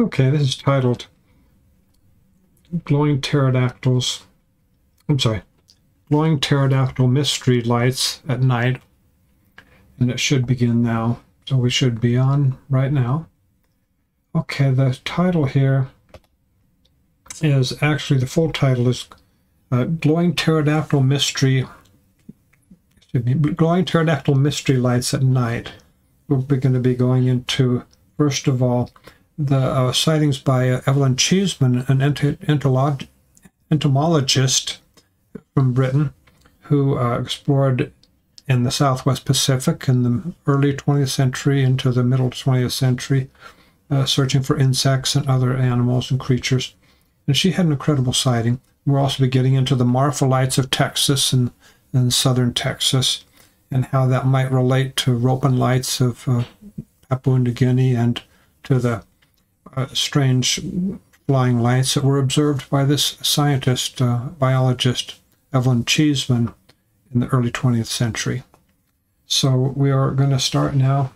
Okay, this is titled Glowing Pterodactyls. I'm sorry, Glowing Pterodactyl Mystery Lights at Night. And it should begin now. So we should be on right now. Okay, the title here is actually the full title is uh, Glowing Pterodactyl Mystery. Excuse me, Glowing Pterodactyl Mystery Lights at Night. We're going to be going into, first of all, the uh, sightings by uh, Evelyn Cheesman, an ent entomologist from Britain, who uh, explored in the Southwest Pacific in the early 20th century into the middle 20th century, uh, searching for insects and other animals and creatures. And she had an incredible sighting. We'll also be getting into the Marfa lights of Texas and, and southern Texas and how that might relate to Ropen lights of uh, Papua New Guinea and to the uh, strange flying lights that were observed by this scientist, uh, biologist, Evelyn Cheesman, in the early 20th century. So we are going to start now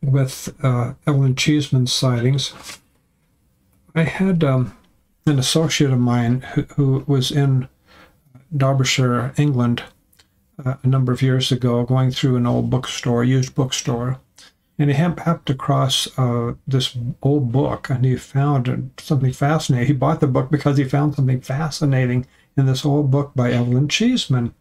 with uh, Evelyn Cheesman's sightings. I had um, an associate of mine who, who was in Derbyshire, England, uh, a number of years ago, going through an old bookstore, used bookstore, and he happened across uh, this old book and he found something fascinating. He bought the book because he found something fascinating in this old book by Evelyn Cheesman.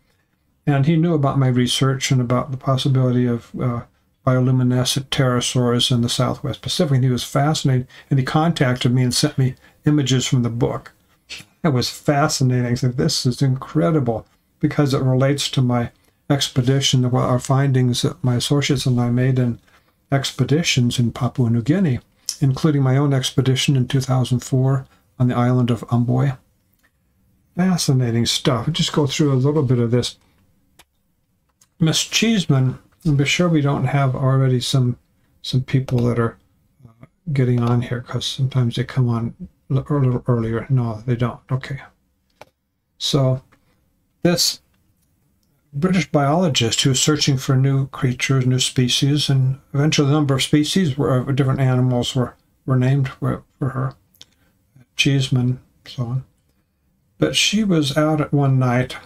And he knew about my research and about the possibility of uh, bioluminescent pterosaurs in the Southwest Pacific. And he was fascinated and he contacted me and sent me images from the book. It was fascinating. I said, This is incredible because it relates to my expedition, our findings that my associates and I made in expeditions in Papua New Guinea, including my own expedition in 2004 on the island of Umboi. Fascinating stuff. I'll just go through a little bit of this. Miss Cheesman, be sure we don't have already some some people that are uh, getting on here because sometimes they come on a little earlier. No, they don't. Okay. So this British biologist who was searching for new creatures, new species, and eventually the number of species were, different animals were, were named for, for her. Cheesman, so on. But she was out at one night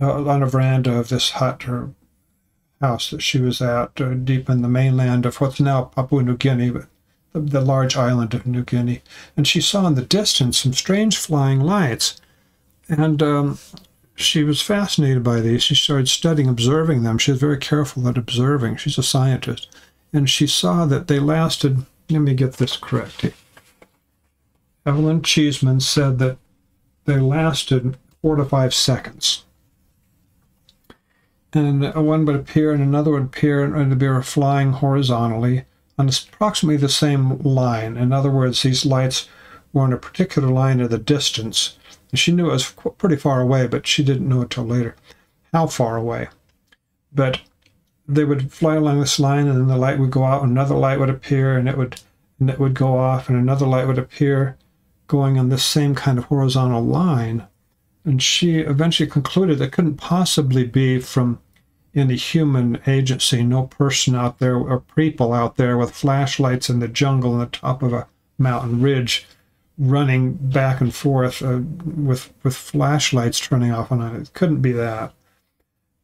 uh, on a veranda of this hut or house that she was at uh, deep in the mainland of what's now Papua New Guinea, but the, the large island of New Guinea. And she saw in the distance some strange flying lights. And um, she was fascinated by these. She started studying, observing them. She was very careful at observing. She's a scientist. And she saw that they lasted, let me get this correct. Evelyn Cheesman said that they lasted four to five seconds. And one would appear and another would appear and they were flying horizontally on approximately the same line. In other words, these lights were on a particular line of the distance she knew it was pretty far away, but she didn't know until later how far away. But they would fly along this line, and then the light would go out, and another light would appear, and it would and it would go off, and another light would appear, going on this same kind of horizontal line. And she eventually concluded that couldn't possibly be from any human agency, no person out there or people out there with flashlights in the jungle on the top of a mountain ridge running back and forth uh, with with flashlights turning off and on it. Couldn't be that.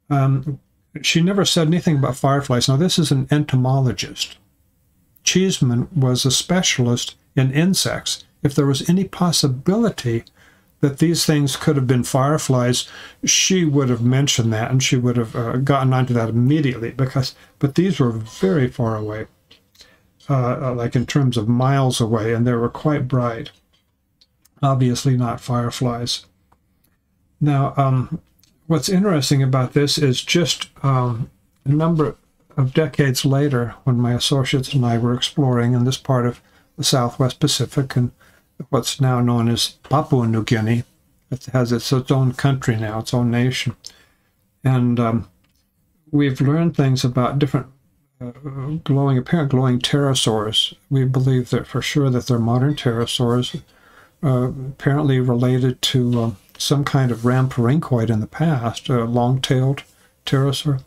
Um, she never said anything about fireflies. Now this is an entomologist. Cheesman was a specialist in insects. If there was any possibility that these things could have been fireflies, she would have mentioned that and she would have uh, gotten onto that immediately because, but these were very far away, uh, like in terms of miles away, and they were quite bright obviously not fireflies. Now, um, what's interesting about this is just um, a number of decades later, when my associates and I were exploring in this part of the Southwest Pacific and what's now known as Papua New Guinea, it has its, own country now, its own nation. And um, we've learned things about different uh, glowing, apparent glowing pterosaurs. We believe that for sure that they're modern pterosaurs apparently related to uh, some kind of rhamphorhynchoid in the past, a long-tailed pterosaur.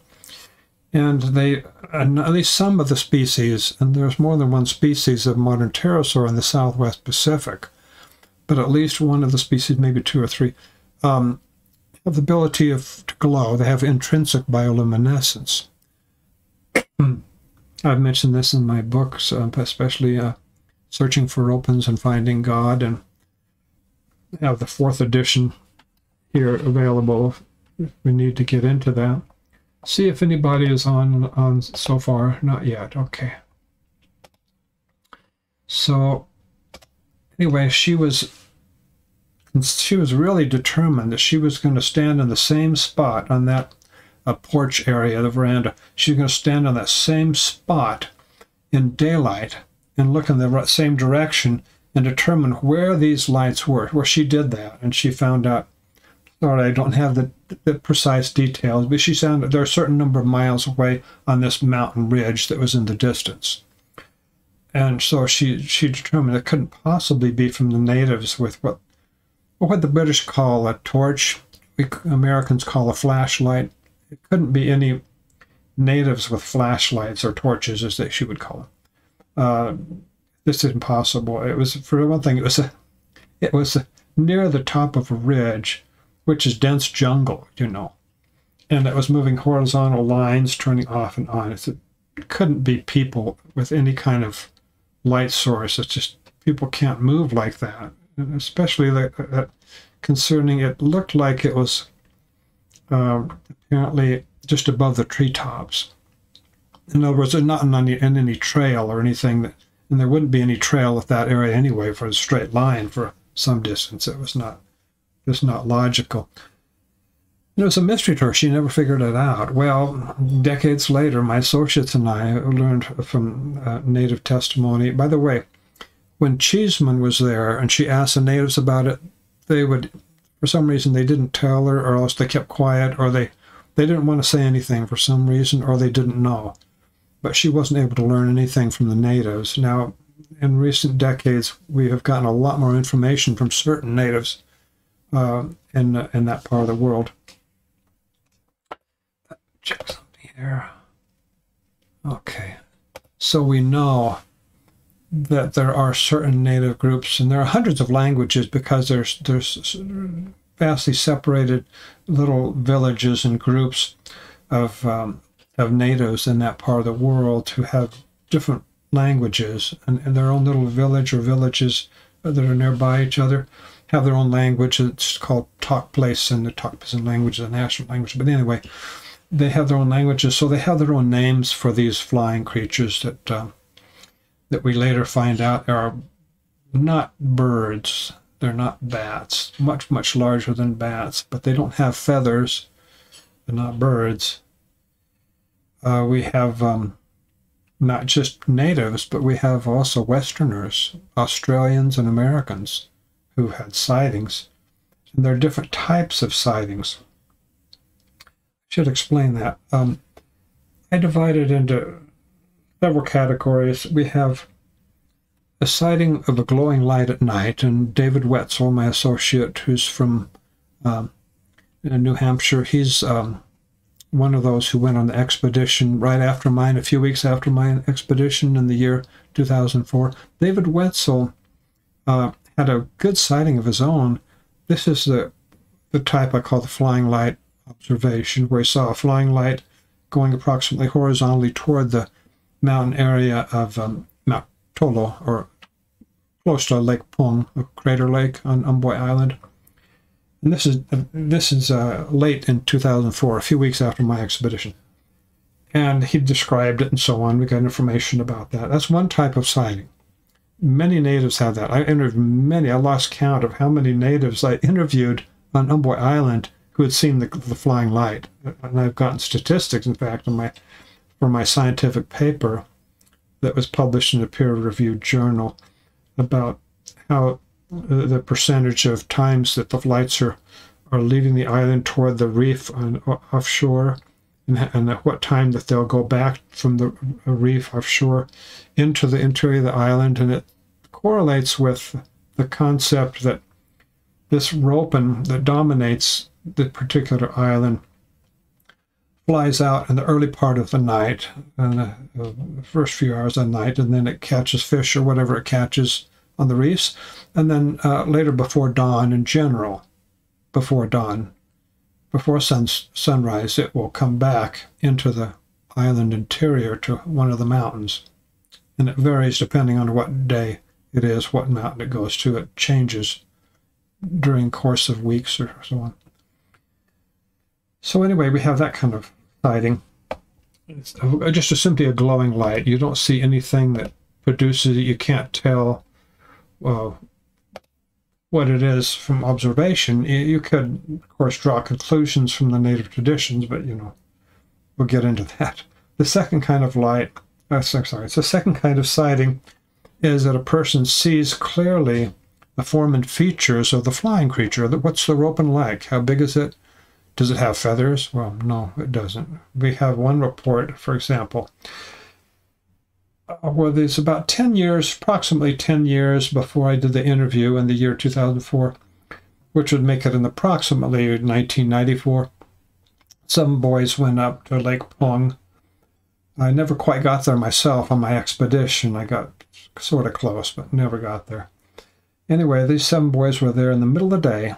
And they, and at least some of the species, and there's more than one species of modern pterosaur in the southwest Pacific, but at least one of the species, maybe two or three, um, have the ability of to glow. They have intrinsic bioluminescence. I've mentioned this in my books, uh, especially uh, Searching for Ropens and Finding God, and have the fourth edition here available if we need to get into that. See if anybody is on on so far. Not yet. Okay. So anyway, she was she was really determined that she was going to stand in the same spot on that uh, porch area, the veranda. She was going to stand on that same spot in daylight and look in the same direction and determine where these lights were. Where she did that, and she found out. Sorry, I don't have the, the precise details, but she found that there are a certain number of miles away on this mountain ridge that was in the distance. And so she she determined it couldn't possibly be from the natives with what what the British call a torch, we Americans call a flashlight. It couldn't be any natives with flashlights or torches, as they she would call them. Uh, this is impossible. It was for one thing. It was a, it was near the top of a ridge, which is dense jungle, you know, and it was moving horizontal lines, turning off and on. It's, it couldn't be people with any kind of light source. It's just people can't move like that, and especially that concerning it looked like it was uh, apparently just above the treetops. In other words, not in any, in any trail or anything that and there wouldn't be any trail at that area anyway for a straight line for some distance. It was not just not logical. It was a mystery to her. She never figured it out. Well, decades later, my associates and I learned from uh, native testimony. By the way, when Cheesman was there and she asked the natives about it, they would, for some reason, they didn't tell her, or else they kept quiet, or they, they didn't want to say anything for some reason, or they didn't know but she wasn't able to learn anything from the natives. Now, in recent decades, we have gotten a lot more information from certain natives uh, in uh, in that part of the world. Check something here. Okay, so we know that there are certain native groups, and there are hundreds of languages because there's there's vastly separated little villages and groups of um, of natives in that part of the world who have different languages and, and their own little village or villages that are nearby each other have their own language. It's called Tok Pisin, and the Tok Pisin language is a national language. But anyway, they have their own languages, so they have their own names for these flying creatures that um, that we later find out are not birds. They're not bats. Much much larger than bats, but they don't have feathers. They're not birds uh, we have um, not just natives, but we have also Westerners, Australians, and Americans who had sightings. And there are different types of sightings. I should explain that. Um, I divided into several categories. We have a sighting of a glowing light at night, and David Woetzel, my associate, who's from um, New Hampshire, he's um, one of those who went on the expedition right after mine, a few weeks after my expedition in the year 2004. David Woetzel uh, had a good sighting of his own. This is the, the type I call the flying light observation, where he saw a flying light going approximately horizontally toward the mountain area of um, Mount Tolo, or close to Lake Pung, a crater lake on Umboi Island. And this is this is uh, late in 2004, a few weeks after my expedition. And he described it and so on. We got information about that. That's one type of sighting. Many natives have that. I interviewed many. I lost count of how many natives I interviewed on Umboi Island who had seen the, the flying light. And I've gotten statistics, in fact, in my for my scientific paper that was published in a peer-reviewed journal about how the percentage of times that the lights are, are leaving the island toward the reef on, uh, offshore and, and at what time that they'll go back from the uh, reef offshore into the interior of the island. And it correlates with the concept that this ropen that dominates the particular island flies out in the early part of the night, and the, the first few hours of the night, and then it catches fish or whatever it catches on the reefs, and then uh, later before dawn in general, before dawn, before sun, sunrise, it will come back into the island interior to one of the mountains. And it varies depending on what day it is, what mountain it goes to. It changes during course of weeks or so on. So anyway, we have that kind of sighting. It's just a, simply a glowing light. You don't see anything that produces it. You can't tell well, what it is from observation. You could, of course, draw conclusions from the native traditions, but, you know, we'll get into that. The second kind of light, uh, sorry, it's the second kind of sighting is that a person sees clearly the form and features of the flying creature. What's the ropen like? How big is it? Does it have feathers? Well, no, it doesn't. We have one report, for example, uh, where there's about 10 years, approximately 10 years before I did the interview in the year 2004, which would make it in approximately 1994. Some boys went up to Lake Pung. I never quite got there myself on my expedition. I got sort of close, but never got there. Anyway, these seven boys were there in the middle of the day,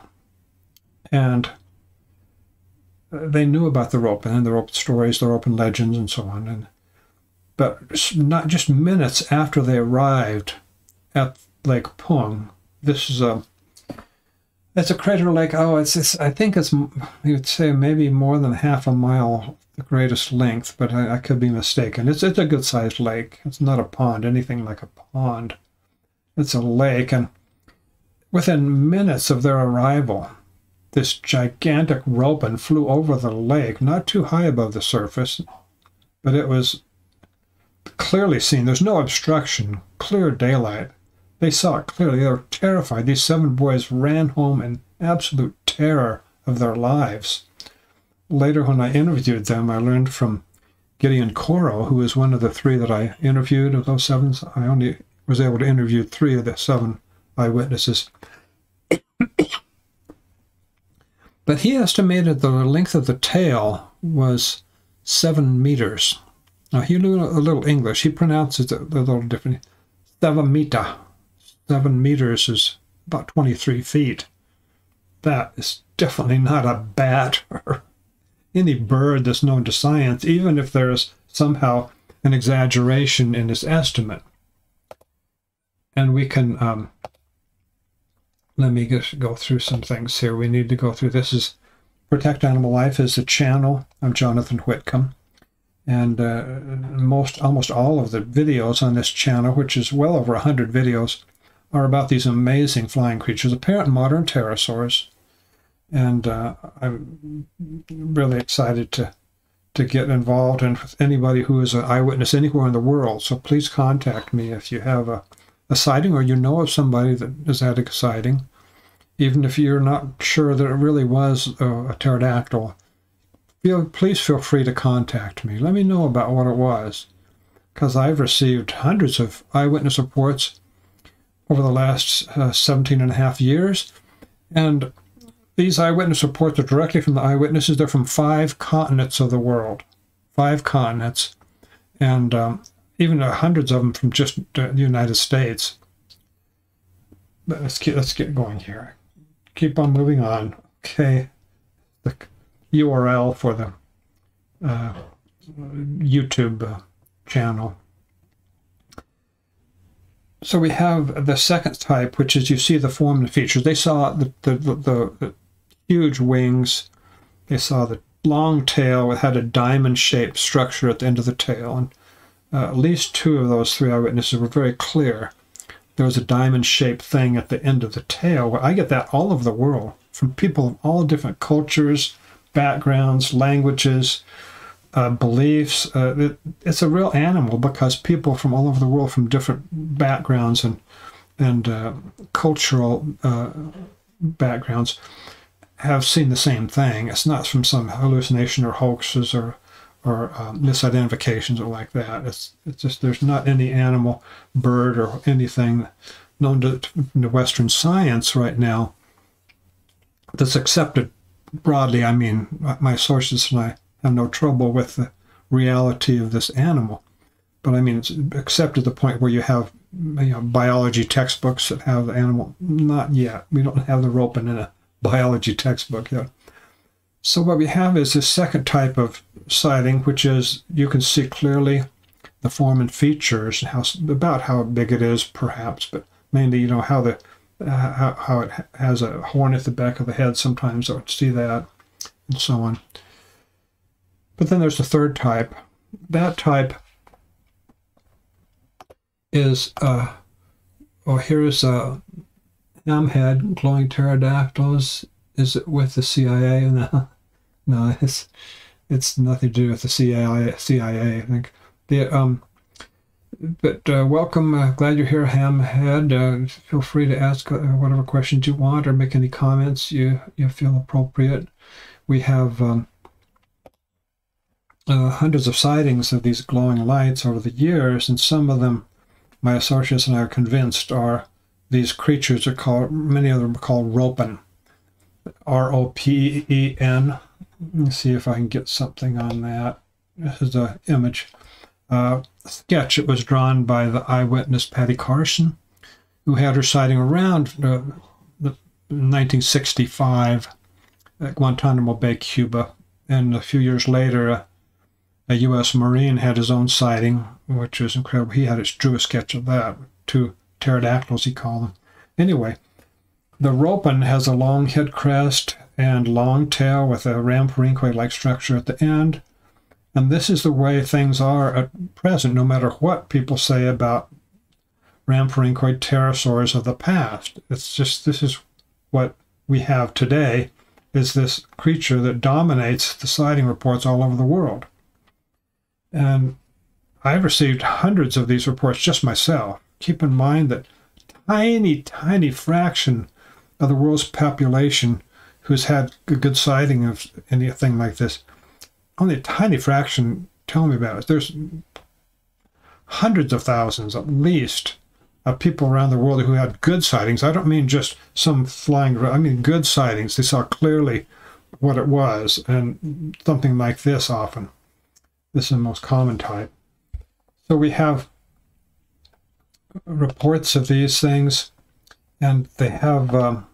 and they knew about the rope and the rope stories, the ropen legends, and so on. And but not just minutes after they arrived at Lake Pung, this is a it's a crater lake. Oh, it's, it's I think it's you would say maybe more than half a mile the greatest length, but I, I could be mistaken. It's it's a good sized lake. It's not a pond, anything like a pond. It's a lake, and within minutes of their arrival, this gigantic ropen flew over the lake, not too high above the surface, but it was clearly seen. There's no obstruction, clear daylight. They saw it clearly. They were terrified. These seven boys ran home in absolute terror of their lives. Later, when I interviewed them, I learned from Gideon Koro, who was one of the three that I interviewed of those seven. I only was able to interview three of the seven eyewitnesses. But he estimated the length of the tail was seven meters. Now, he knew a little English. He pronounces it a little different. Seven meter. Seven meters is about 23 feet. That is definitely not a bat or any bird that's known to science, even if there is somehow an exaggeration in his estimate. And we can um, let me just go through some things here. We need to go through. This is Protect Animal Life is a channel. I'm Jonathan Whitcomb. And uh, most, almost all of the videos on this channel, which is well over 100 videos, are about these amazing flying creatures, apparent modern pterosaurs. And uh, I'm really excited to to get involved and with anybody who is an eyewitness anywhere in the world. So please contact me if you have a a sighting or you know of somebody that has had a sighting, even if you're not sure that it really was a, a pterodactyl, please feel free to contact me. Let me know about what it was, because I've received hundreds of eyewitness reports over the last uh, 17 and a half years, and these eyewitness reports are directly from the eyewitnesses. They're from five continents of the world, five continents, and um, even hundreds of them from just the United States. But let's get let's get going here. Keep on moving on. Okay, the URL for the uh, YouTube uh, channel. So we have the second type, which is you see the form and features. They saw the the, the, the huge wings. They saw the long tail. It had a diamond-shaped structure at the end of the tail, and uh, at least two of those three eyewitnesses were very clear. There was a diamond shaped thing at the end of the tail. I get that all over the world from people of all different cultures, backgrounds, languages, uh, beliefs. Uh, it, it's a real animal because people from all over the world, from different backgrounds and and uh, cultural uh, backgrounds, have seen the same thing. It's not from some hallucination or hoaxes or or um, misidentifications or like that. It's it's just there's not any animal, bird, or anything known to, to Western science right now that's accepted broadly. I mean, my sources and I have no trouble with the reality of this animal. But I mean, it's except at the point where you have you know, biology textbooks that have the animal. Not yet. We don't have the ropen in a biology textbook yet. So what we have is this second type of sighting, which is you can see clearly the form and features, and how about how big it is, perhaps, but mainly you know how the uh, how, how it has a horn at the back of the head. Sometimes I would see that, and so on. But then there's the third type. That type is uh, oh here's a hamhead glowing pterodactyls. Is it with the CIA? No, no, it's it's nothing to do with the CIA. CIA, I think. The um, but uh, welcome. Uh, glad you're here, Hamhead. Uh, feel free to ask uh, whatever questions you want or make any comments you you feel appropriate. We have um, uh, hundreds of sightings of these glowing lights over the years, and some of them, my associates and I are convinced, are these creatures are called. Many of them are called ropen. R O P E N. Let me see if I can get something on that. This is an image uh, sketch. It was drawn by the eyewitness Patty Carson, who had her sighting around uh, 1965 at Guantanamo Bay, Cuba. And a few years later, uh, a U.S. Marine had his own sighting, which was incredible. He had his drew a sketch of that. Two pterodactyls, he called them. Anyway, the ropen has a long head crest and long tail with a rhamphorhynchoid-like structure at the end. And this is the way things are at present, no matter what people say about rhamphorhynchoid pterosaurs of the past. It's just this is what we have today is this creature that dominates the sighting reports all over the world. And I've received hundreds of these reports just myself. Keep in mind that tiny, tiny fraction of the world's population who's had a good sighting of anything like this only a tiny fraction tell me about it. There's hundreds of thousands, at least, of people around the world who had good sightings. I don't mean just some flying, I mean good sightings. They saw clearly what it was, and something like this often. This is the most common type. So we have reports of these things, and they have um,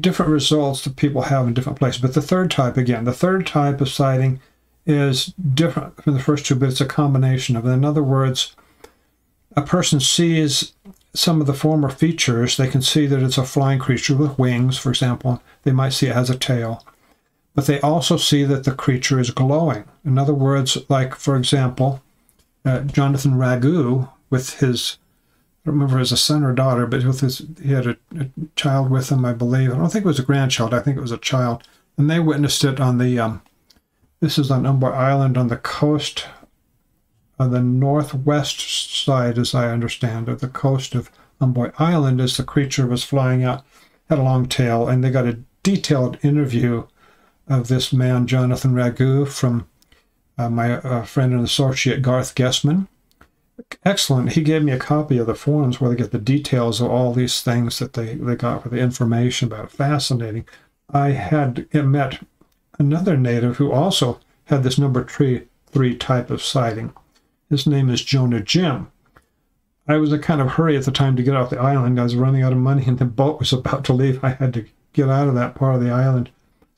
different results that people have in different places. But the third type, again, the third type of sighting is different from the first two, but it's a combination of it. In other words, a person sees some of the former features. They can see that it's a flying creature with wings, for example. They might see it has a tail. But they also see that the creature is glowing. In other words, like, for example, uh, Jonathan Ragu with his don't remember if it was a son or daughter, but with his, he had a, a, child with him, I believe. I don't think it was a grandchild. I think it was a child, and they witnessed it on the. Um, this is on Umboi Island on the coast, on the northwest side, as I understand, of the coast of Umboi Island, as the creature was flying out, had a long tail, and they got a detailed interview of this man, Jonathan Ragu, from uh, my uh, friend and associate Garth Guessman excellent. He gave me a copy of the forums where they get the details of all these things that they, they got for the information about. Fascinating. I had met another native who also had this number three, three type of sighting. His name is Jonah Jim. I was in a kind of hurry at the time to get off the island. I was running out of money and the boat was about to leave. I had to get out of that part of the island.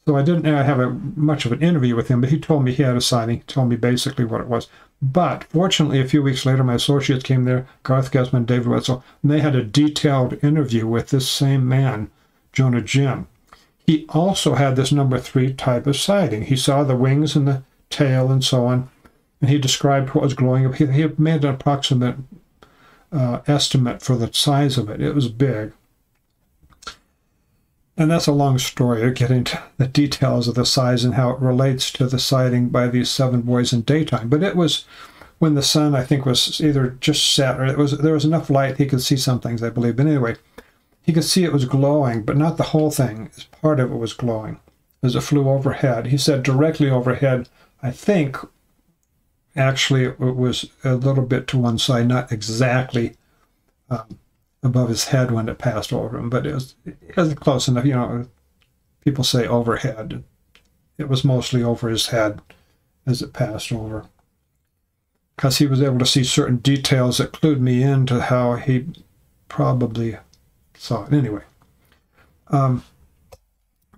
So I didn't have a, much of an interview with him, but he told me he had a sighting. He told me basically what it was. But fortunately, a few weeks later, my associates came there, Garth Guessman, David Woetzel, and they had a detailed interview with this same man, Jonah Jim. He also had this number three type of sighting. He saw the wings and the tail and so on, and he described what was glowing. He, he made an approximate uh, estimate for the size of it. It was big. And that's a long story of getting to the details of the size and how it relates to the sighting by these seven boys in daytime. But it was when the sun, I think, was either just set or it was there was enough light he could see some things, I believe. But anyway, he could see it was glowing, but not the whole thing. Part of it was glowing as it flew overhead. He said directly overhead, I think actually it was a little bit to one side, not exactly um, above his head when it passed over him, but it was, it was close enough. You know, people say overhead. it was mostly over his head as it passed over. Because he was able to see certain details that clued me into how he probably saw it. Anyway, um,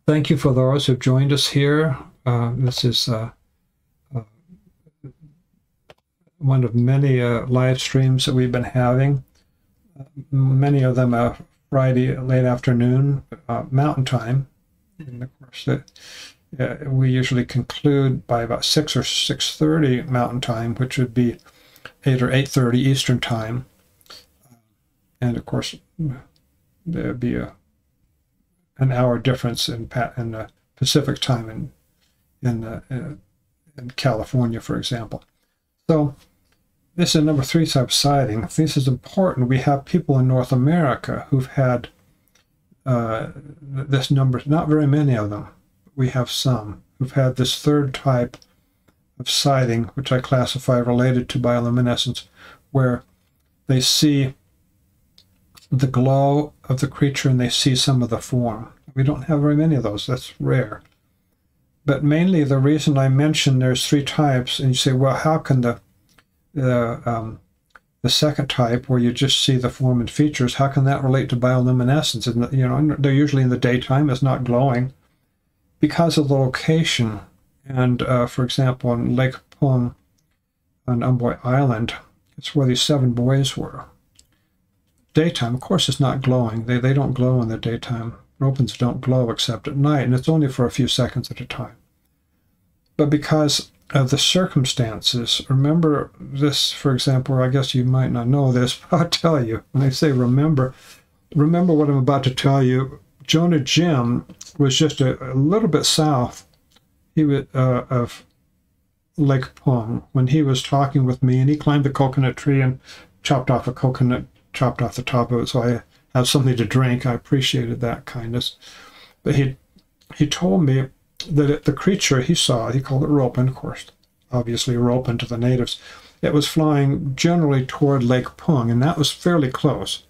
thank you for those who've joined us here. Uh, this is uh, uh, one of many uh, live streams that we've been having. Many of them are Friday late afternoon, uh, Mountain Time. And of course, it, we usually conclude by about six or six thirty Mountain Time, which would be eight or eight thirty Eastern Time. And of course, there'd be a an hour difference in in the Pacific time in in uh, in California, for example. So this is number three type sighting. This is important. We have people in North America who've had uh, this number. Not very many of them. We have some who've had this third type of sighting, which I classify related to bioluminescence, where they see the glow of the creature and they see some of the form. We don't have very many of those. That's rare. But mainly the reason I mention there's three types, and you say, well, how can the the um, the second type, where you just see the form and features, how can that relate to bioluminescence? And you know, they're usually in the daytime. It's not glowing because of the location. And uh, for example, on Lake Pung on Umboi Island, it's where these seven boys were daytime, of course, it's not glowing. They, they don't glow in the daytime. Ropens don't glow except at night, and it's only for a few seconds at a time. But because of the circumstances, remember this, for example, I guess you might not know this, but I'll tell you. When I say remember, remember what I'm about to tell you. Jonah Jim was just a, a little bit south he was, uh, of Lake Pung when he was talking with me, and he climbed the coconut tree and chopped off a coconut chopped off the top of it so I had something to drink. I appreciated that kindness. But he he told me that the creature he saw, he called it Ropen, of course, obviously Ropen to the natives, it was flying generally toward Lake Pung, and that was fairly close.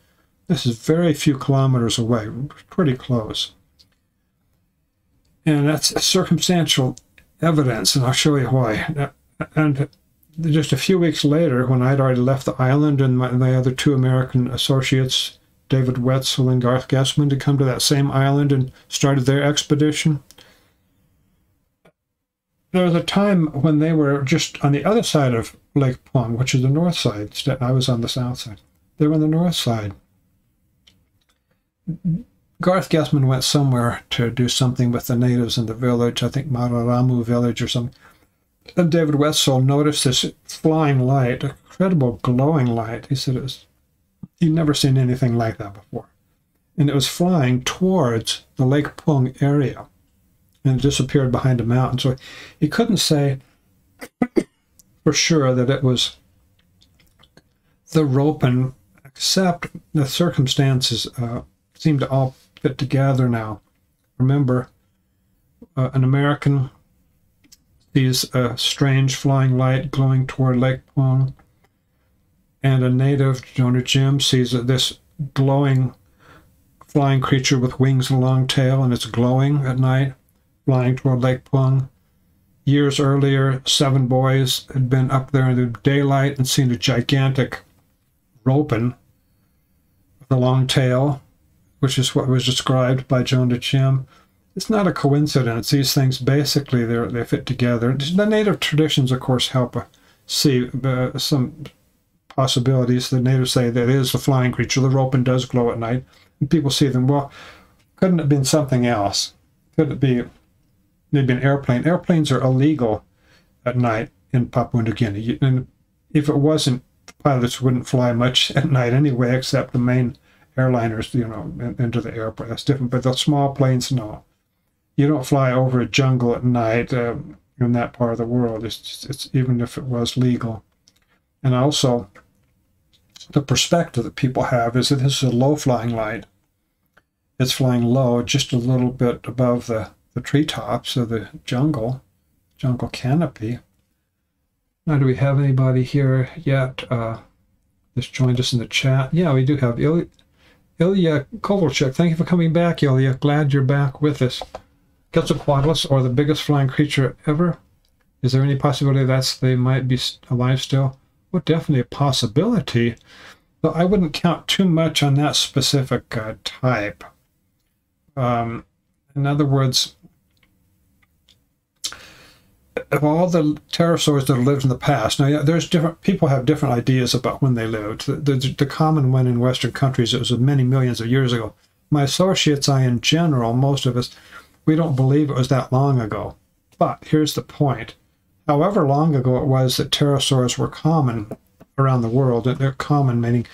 This is very few kilometers away, pretty close. And that's circumstantial evidence, and I'll show you why. And just a few weeks later, when I'd already left the island and my, my other two American associates, David Woetzel and Garth Guessman, to come to that same island and started their expedition, there was a time when they were just on the other side of Lake Pung, which is the north side. I was on the south side. They were on the north side. Garth Guessman went somewhere to do something with the natives in the village, I think Mararamu village or something. And David Woetzel noticed this flying light, incredible glowing light. He said it was, he'd never seen anything like that before. And it was flying towards the Lake Pung area and disappeared behind a mountain. So he couldn't say for sure that it was the Ropen, except the circumstances uh, seem to all fit together now. Remember, uh, an American sees a strange flying light glowing toward Lake Pung. And a native, Jonah Jim, sees this glowing flying creature with wings and long tail, and it's glowing at night, flying toward Lake Pung. Years earlier, seven boys had been up there in the daylight and seen a gigantic ropen with a long tail, which is what was described by Jonah Jim it's not a coincidence. These things basically they they fit together. The native traditions, of course, help uh, see uh, some possibilities. The natives say that it is a flying creature. The ropen does glow at night, and people see them. Well, couldn't it have been something else? Could it be maybe an airplane? Airplanes are illegal at night in Papua New Guinea, and if it wasn't, the pilots wouldn't fly much at night anyway, except the main airliners, you know, into the airport. That's different. But the small planes, no you don't fly over a jungle at night uh, in that part of the world. It's, just, it's even if it was legal, and also the perspective that people have is that this is a low flying light. It's flying low, just a little bit above the the treetops of the jungle, jungle canopy. Now, do we have anybody here yet? Uh, just joined us in the chat. Yeah, we do have Ilya, Ilya Kovalchuk. Thank you for coming back, Ilya. Glad you're back with us. Quetzalcoatlus, or the biggest flying creature ever? Is there any possibility that they might be alive still? Well, definitely a possibility, but I wouldn't count too much on that specific uh, type. Um, in other words, of all the pterosaurs that have lived in the past, now there's different people have different ideas about when they lived. The, the, the common one in Western countries it was many millions of years ago. My associates, I in general, most of us, we don't believe it was that long ago. But here's the point: however long ago it was that pterosaurs were common around the world, they're common meaning,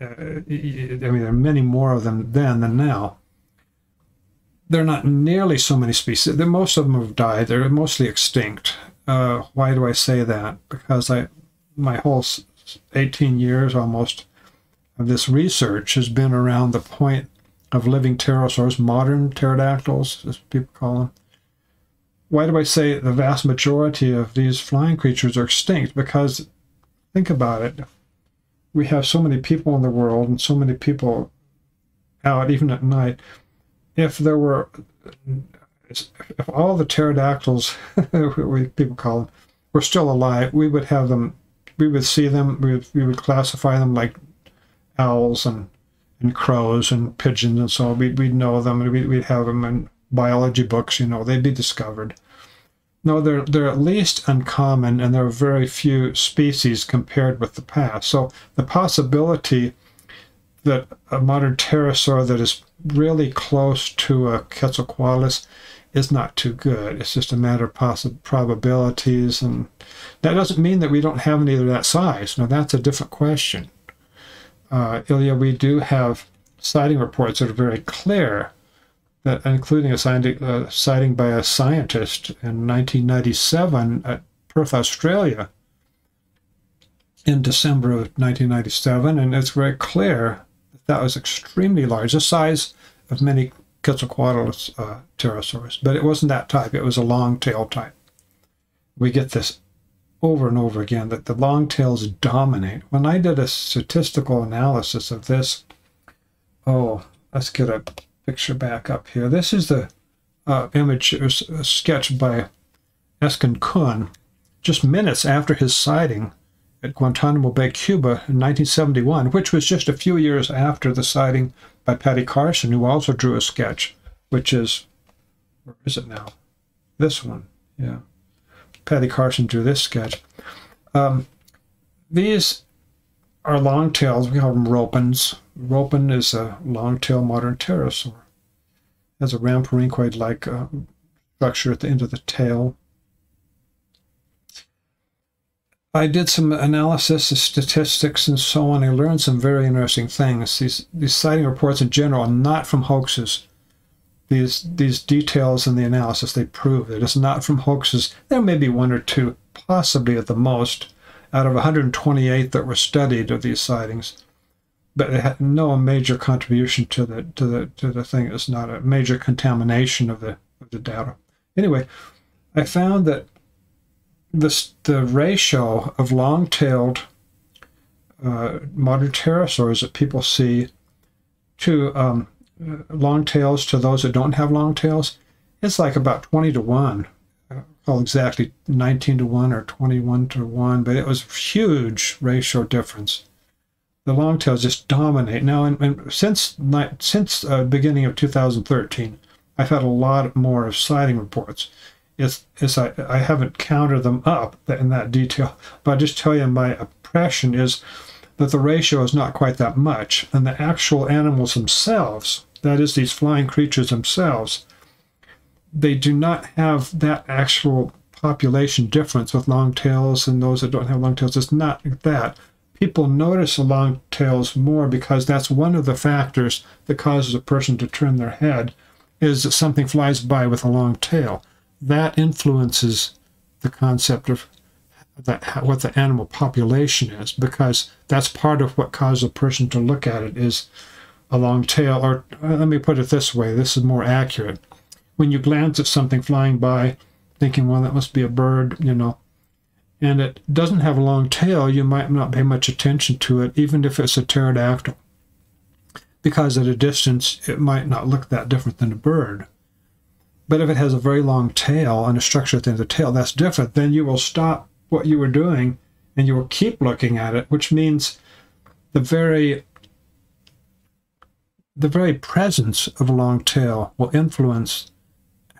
uh, I mean, there are many more of them then than now there are not nearly so many species. Most of them have died. They're mostly extinct. Uh, why do I say that? Because I, my whole 18 years almost of this research has been around the point of living pterosaurs, modern pterodactyls, as people call them. Why do I say the vast majority of these flying creatures are extinct? Because think about it. We have so many people in the world and so many people out, even at night if there were, if all the pterodactyls, we people call them, were still alive, we would have them, we would see them, we would, we would classify them like owls and and crows and pigeons and so on. We'd, we'd know them and we'd, we'd have them in biology books, you know, they'd be discovered. No, they're, they're at least uncommon and there are very few species compared with the past. So the possibility that a modern pterosaur that is really close to a Quetzalcoatlus is not too good. It's just a matter of possible probabilities, and that doesn't mean that we don't have any of that size. Now that's a different question. Uh, Ilya, we do have sighting reports that are very clear, that including a sighting, uh, sighting by a scientist in 1997 at Perth, Australia, in December of 1997, and it's very clear that was extremely large, the size of many Quetzalcoatlus uh, pterosaurs, but it wasn't that type. It was a long tail type. We get this over and over again that the long tails dominate. When I did a statistical analysis of this, oh, let's get a picture back up here. This is the uh, image, it was sketched by Eskin Kuhn just minutes after his sighting at Guantanamo Bay, Cuba in 1971, which was just a few years after the sighting by Patty Carson, who also drew a sketch, which is, where is it now? This one, yeah. Patty Carson drew this sketch. Um, these are long tails. We call them ropens. Ropen is a long-tail modern pterosaur. It has a rhamphorhynchoid-like uh, structure at the end of the tail. I did some analysis of statistics and so on. I learned some very interesting things. These these sighting reports in general are not from hoaxes. These these details in the analysis they prove it is not from hoaxes. There may be one or two, possibly at the most, out of 128 that were studied of these sightings, but it had no major contribution to the to the to the thing. It's not a major contamination of the of the data. Anyway, I found that this, the ratio of long-tailed uh, modern pterosaurs that people see to um, long tails to those that don't have long tails, it's like about 20 to 1. Well, exactly 19 to 1 or 21 to 1, but it was huge ratio difference. The long tails just dominate. Now, and, and since since uh, beginning of 2013, I've had a lot more of sighting reports is, is I, I haven't counted them up in that detail, but I just tell you my impression is that the ratio is not quite that much. And the actual animals themselves, that is, these flying creatures themselves, they do not have that actual population difference with long tails and those that don't have long tails. It's not that. People notice the long tails more because that's one of the factors that causes a person to turn their head is that something flies by with a long tail that influences the concept of what the animal population is because that's part of what causes a person to look at it is a long tail or uh, let me put it this way this is more accurate. When you glance at something flying by thinking well that must be a bird you know and it doesn't have a long tail you might not pay much attention to it even if it's a pterodactyl. Because at a distance it might not look that different than a bird But if it has a very long tail and a structure at the end of the tail, that's different. Then you will stop what you were doing and you will keep looking at it, which means the very the very presence of a long tail will influence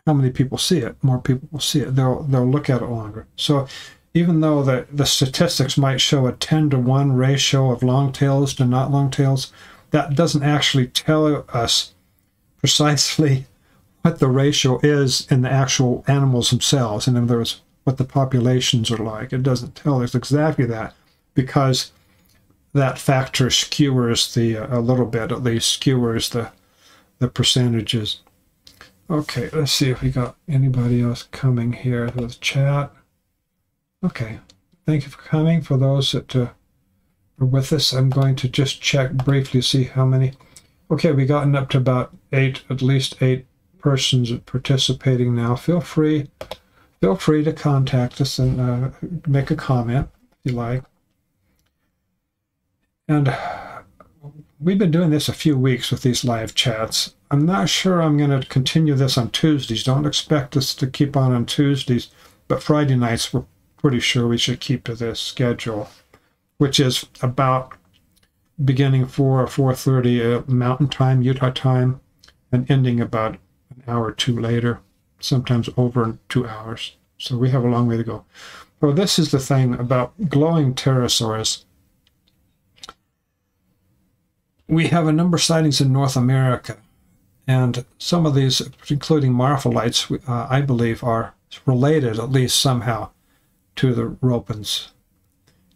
how many people see it. More people will see it. They'll they'll look at it longer. So even though the, the statistics might show a 10 to 1 ratio of long tails to not long tails, that doesn't actually tell us precisely what the ratio is in the actual animals themselves. And in other words, what the populations are like. It doesn't tell us exactly that because that factor skewers the uh, a little bit at least skewers the the percentages. Okay, let's see if we got anybody else coming here the chat. Okay, thank you for coming. For those that uh, are with us, I'm going to just check briefly see how many. Okay, we've gotten up to about eight, at least eight persons participating now. Feel free, feel free to contact us and uh, make a comment if you like. And we've been doing this a few weeks with these live chats. I'm not sure I'm going to continue this on Tuesdays. Don't expect us to keep on on Tuesdays, but Friday nights we're pretty sure we should keep to this schedule, which is about beginning 4 or 4.30 uh, Mountain Time, Utah time, and ending about hour or two later, sometimes over two hours. So we have a long way to go. Well, this is the thing about glowing pterosaurs we have a number of sightings in North America, and some of these, including Marfa lights, uh, I believe, are related at least somehow to the Ropens.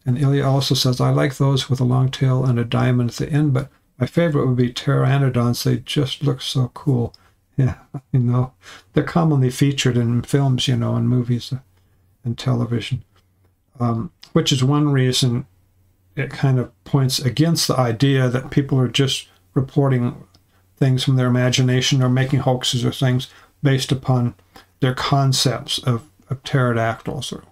And Ilya also says, I like those with a long tail and a diamond at the end, but my favorite would be pteranodons. They just look so cool. Yeah, you know, they're commonly featured in films, you know, and movies and television, um, which is one reason it kind of points against the idea that people are just reporting things from their imagination or making hoaxes or things based upon their concepts of, of pterodactyls. Or,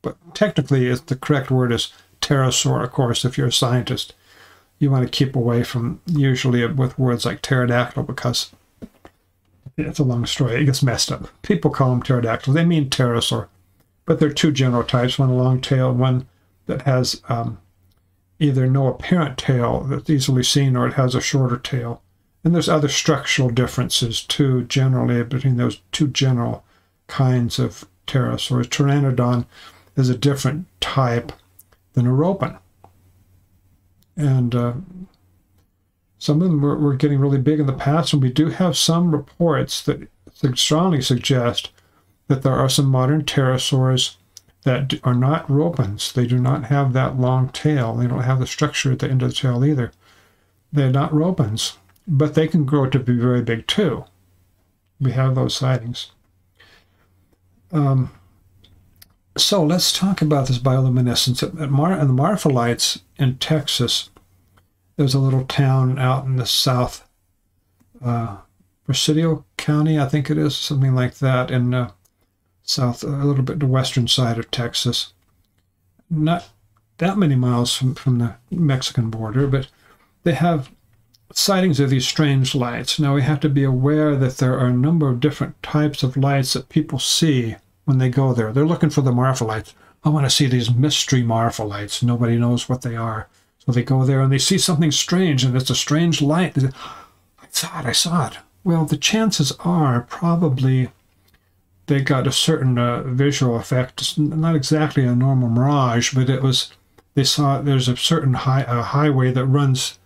but technically, the correct word is pterosaur, of course, if you're a scientist. You want to keep away from usually with words like pterodactyl because it's a long story. It gets messed up. People call them pterodactyls. They mean pterosaur. But there are two general types, one a long tail, one that has um, either no apparent tail that's easily seen or it has a shorter tail. And there's other structural differences too, generally, between those two general kinds of pterosaurs. Pteranodon is a different type than a Ropen. And uh, some of them were, were, getting really big in the past, and we do have some reports that strongly suggest that there are some modern pterosaurs that are not Ropens. They do not have that long tail. They don't have the structure at the end of the tail either. They're not Ropens, but they can grow to be very big too. We have those sightings. Um, so let's talk about this bioluminescence. At Mar- in the Marfa lights in Texas, there's a little town out in the south, uh, Presidio County, I think it is, something like that, in uh, south, a little bit the western side of Texas. Not that many miles from, from the Mexican border, but they have sightings of these strange lights. Now we have to be aware that there are a number of different types of lights that people see when they go there. They're looking for the Marfa lights. I want to see these mystery Marfa lights. Nobody knows what they are. So they go there and they see something strange, and it's a strange light. Say, I saw it, I saw it. Well, the chances are probably they got a certain uh, visual effect. It's not exactly a normal mirage, but it was. They saw there's a certain high a highway that runs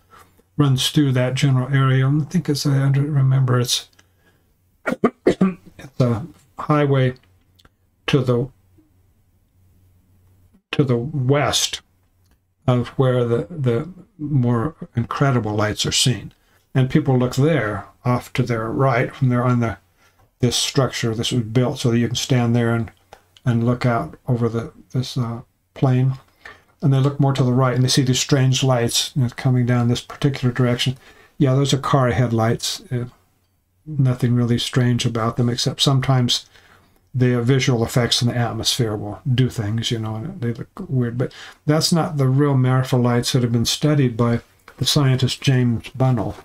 runs through that general area. I think it's I remember it's it's a highway to the to the west of where the the more incredible lights are seen, and people look there off to their right when they're on the this structure. This was built so that you can stand there and and look out over the this uh, plain. And they look more to the right and they see these strange lights you know, coming down this particular direction. Yeah, those are car headlights. Uh, nothing really strange about them except sometimes the visual effects in the atmosphere will do things, you know, and they look weird. But that's not the real Marfa lights that have been studied by the scientist James Bunnell.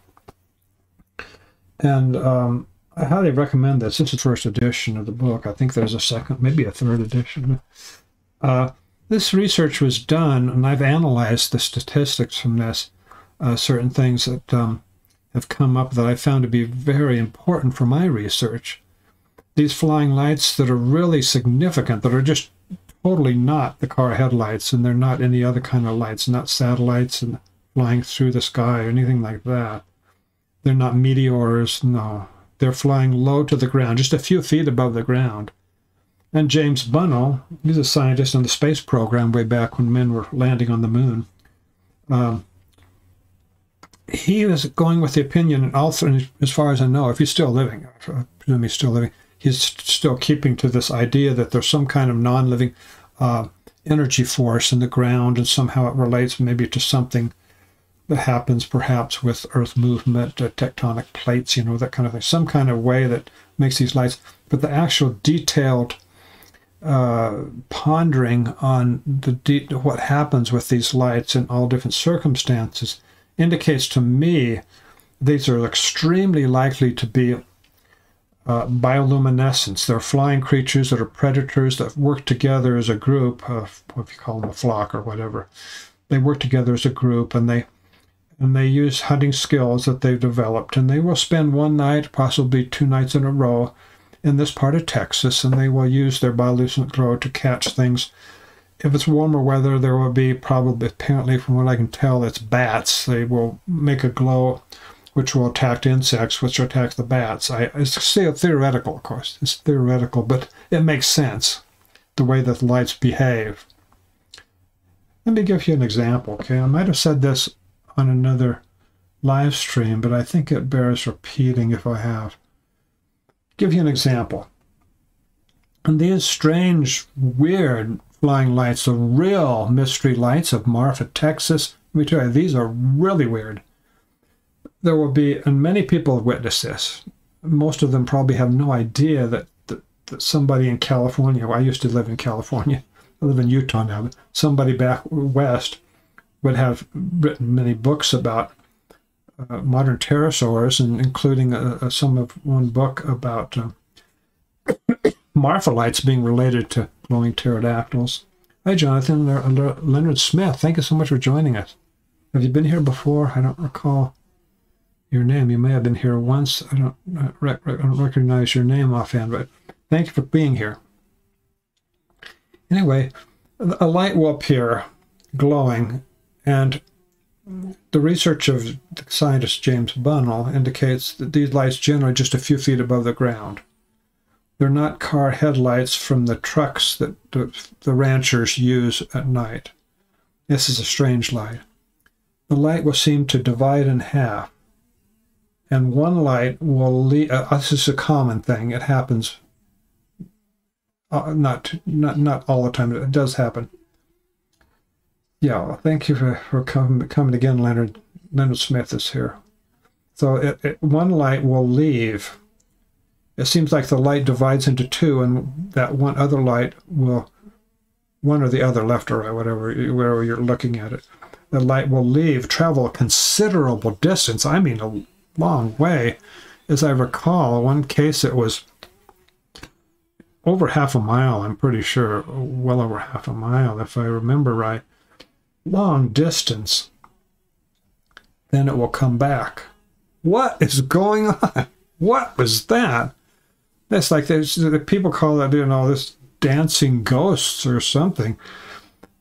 And um, I highly recommend. This is the first edition of the book. I think there's a second, maybe a third edition. Uh, this research was done, and I've analyzed the statistics from this, uh, certain things that um, have come up that I found to be very important for my research. These flying lights that are really significant, that are just totally not the car headlights, and they're not any other kind of lights, not satellites and flying through the sky or anything like that. They're not meteors, no. They're flying low to the ground, just a few feet above the ground. And James Bunnell, he's a scientist on the space program way back when men were landing on the moon. Um, he was going with the opinion, and also, as far as I know, if he's still living, I presume he's still living, he's still keeping to this idea that there's some kind of non-living uh, energy force in the ground, and somehow it relates maybe to something that happens perhaps with Earth movement, uh, tectonic plates, you know, that kind of thing, some kind of way that makes these lights. But the actual detailed uh, pondering on the what happens with these lights in all different circumstances indicates to me these are extremely likely to be uh, bioluminescence. They're flying creatures that are predators that work together as a group, uh, if you call them a flock or whatever. They work together as a group and they and they use hunting skills that they've developed. And they will spend one night, possibly two nights in a row, in this part of Texas, and they will use their bioluminescent glow to catch things. If it's warmer weather, there will be probably, apparently, from what I can tell, it's bats. They will make a glow which will attack insects, which will attack the bats. I, it's theoretical, of course. It's theoretical, but it makes sense the way that the lights behave. Let me give you an example, okay? I might have said this on another live stream, but I think it bears repeating if I have. Give you an example. And these strange, weird flying lights, the real mystery lights of Marfa, Texas, let me tell you, these are really weird. There will be, and many people have witnessed this. Most of them probably have no idea that, that, that somebody in California, well, I used to live in California, I live in Utah now, but somebody back west would have written many books about uh, modern pterosaurs, and including uh, uh some of one book about uh, Marfa being related to glowing pterodactyls. Hi, Jonathan Leonard Smith. Thank you so much for joining us. Have you been here before? I don't recall your name. You may have been here once. I don't, I don't recognize your name offhand, but thank you for being here. Anyway, a light will appear glowing and the research of the scientist James Bunnell indicates that these lights generally just a few feet above the ground. They're not car headlights from the trucks that the, the ranchers use at night. This is a strange light. The light will seem to divide in half, and one light will lead. Uh, this is a common thing. It happens. Uh, not not not all the time. It does happen yeah, thank you for, for coming, coming again, Leonard. Leonard Smith is here. So it, it, one light will leave. It seems like the light divides into two, and that one other light will, one or the other, left or right, whatever, wherever you're looking at it, the light will leave, travel a considerable distance. I mean, a long way. As I recall, one case it was over half a mile, I'm pretty sure, well over half a mile, if I remember right long distance, then it will come back. What is going on? What was that? That's like there's people call that you know this dancing ghosts or something.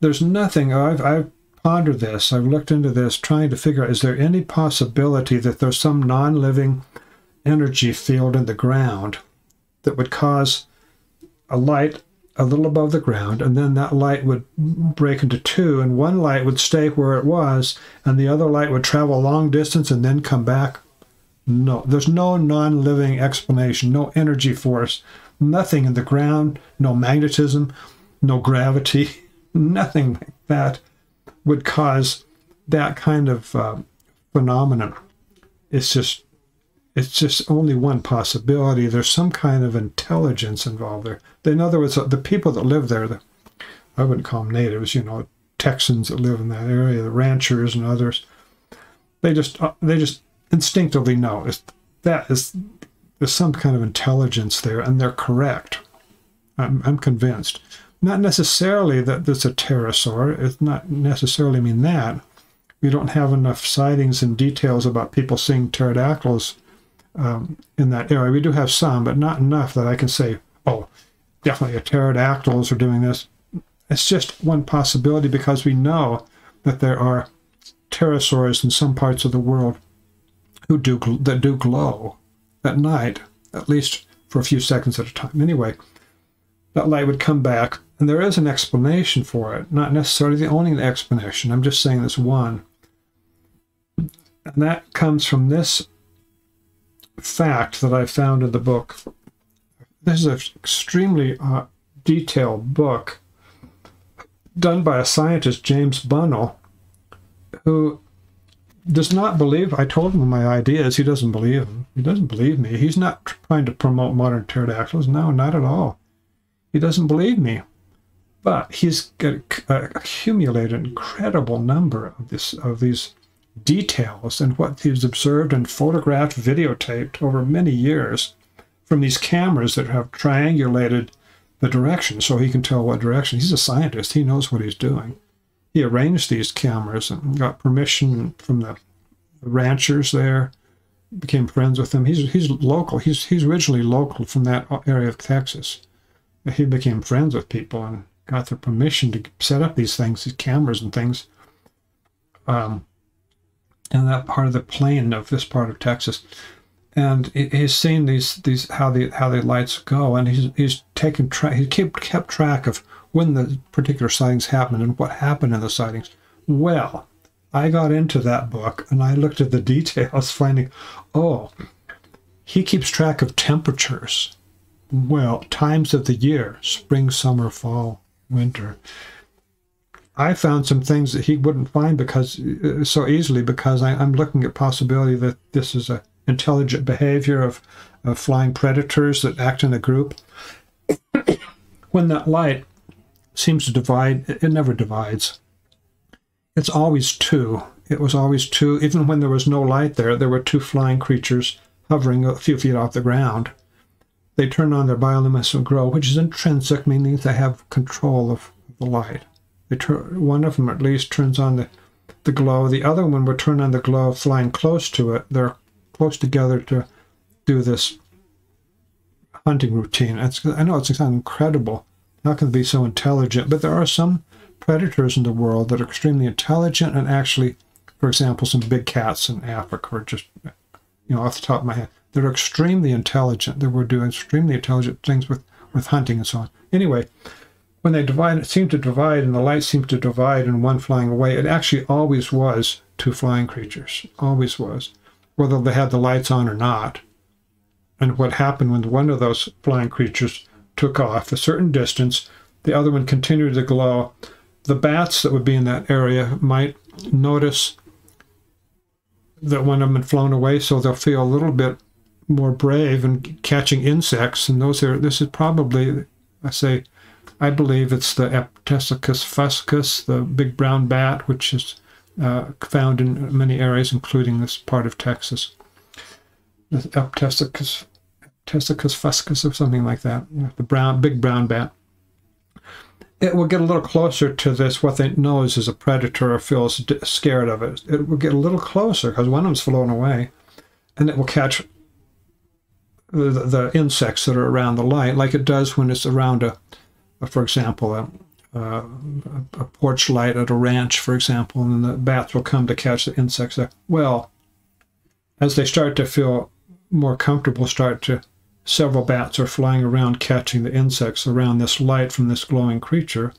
There's nothing. I've I've pondered this. I've looked into this, trying to figure out is there any possibility that there's some non-living energy field in the ground that would cause a light a little above the ground, and then that light would break into two, and one light would stay where it was, and the other light would travel a long distance and then come back. No, there's no non living explanation, no energy force, nothing in the ground, no magnetism, no gravity, nothing like that would cause that kind of uh, phenomenon. It's just it's just only one possibility. There's some kind of intelligence involved there. In other words, the people that live there, the, I wouldn't call them natives, you know, Texans that live in that area, the ranchers and others, they just uh, they just instinctively know is that is there's some kind of intelligence there, and they're correct. I'm, I'm convinced. Not necessarily that there's a pterosaur. It's not necessarily mean that. We don't have enough sightings and details about people seeing pterodactyls um, in that area. We do have some, but not enough that I can say, oh, definitely a pterodactyls are doing this. It's just one possibility because we know that there are pterosaurs in some parts of the world who do that do glow at night, at least for a few seconds at a time. Anyway, that light would come back, and there is an explanation for it, not necessarily the only explanation. I'm just saying there's one. And that comes from this fact that I found in the book. This is an extremely uh, detailed book done by a scientist, James Bunnell, who does not believe. I told him my ideas. He doesn't believe them. He doesn't believe me. He's not trying to promote modern pterodactyls. No, not at all. He doesn't believe me. But he's uh, accumulated an incredible number of this of these details and what he's observed and photographed, videotaped over many years from these cameras that have triangulated the direction so he can tell what direction. He's a scientist. He knows what he's doing he arranged these cameras and got permission from the ranchers there. Became friends with them. He's he's local. He's he's originally local from that area of Texas. He became friends with people and got their permission to set up these things, these cameras and things. Um, in that part of the plain of this part of Texas, and he's seen these these how the how the lights go, and he's he's taken track. He kept kept track of when the particular sightings happened and what happened in the sightings. Well, I got into that book and I looked at the details, finding, oh, he keeps track of temperatures. Well, times of the year spring, summer, fall, winter. I found some things that he wouldn't find because uh, so easily because I, am looking at possibility that this is a intelligent behavior of, of flying predators that act in a group. when that light seems to divide. It never divides. It's always two. It was always two. Even when there was no light there, there were two flying creatures hovering a few feet off the ground. They turn on their bioluminescent glow, which is intrinsic, meaning they have control of the light. They turn, one of them at least turns on the, the glow. The other one would turn on the glow flying close to it. They're close together to do this hunting routine. It's, I know it's incredible how can they be so intelligent? But there are some predators in the world that are extremely intelligent and actually, for example, some big cats in Africa are just, you know, off the top of my head, they're extremely intelligent. They were doing extremely intelligent things with, with hunting and so on. Anyway, when they divide, it seemed to divide and the light seemed to divide and one flying away, it actually always was two flying creatures. Always was. Whether they had the lights on or not. And what happened when one of those flying creatures took off a certain distance, the other one continued to glow. The bats that would be in that area might notice that one of them had flown away, so they'll feel a little bit more brave and catching insects. And those are, this is probably, I say, I believe it's the Eptesicus fuscus, the big brown bat, which is uh, found in many areas, including this part of Texas. The Eptesicus fuscus or something like that, the brown, big brown bat. It will get a little closer to this, what they knows is a predator or feels scared of it. It will get a little closer because one of them's flown away, and it will catch the, the insects that are around the light, like it does when it's around a, a for example, a, a, a porch light at a ranch, for example, and the bats will come to catch the insects there. Well, as they start to feel more comfortable, start to Several bats are flying around catching the insects around this light from this glowing creature,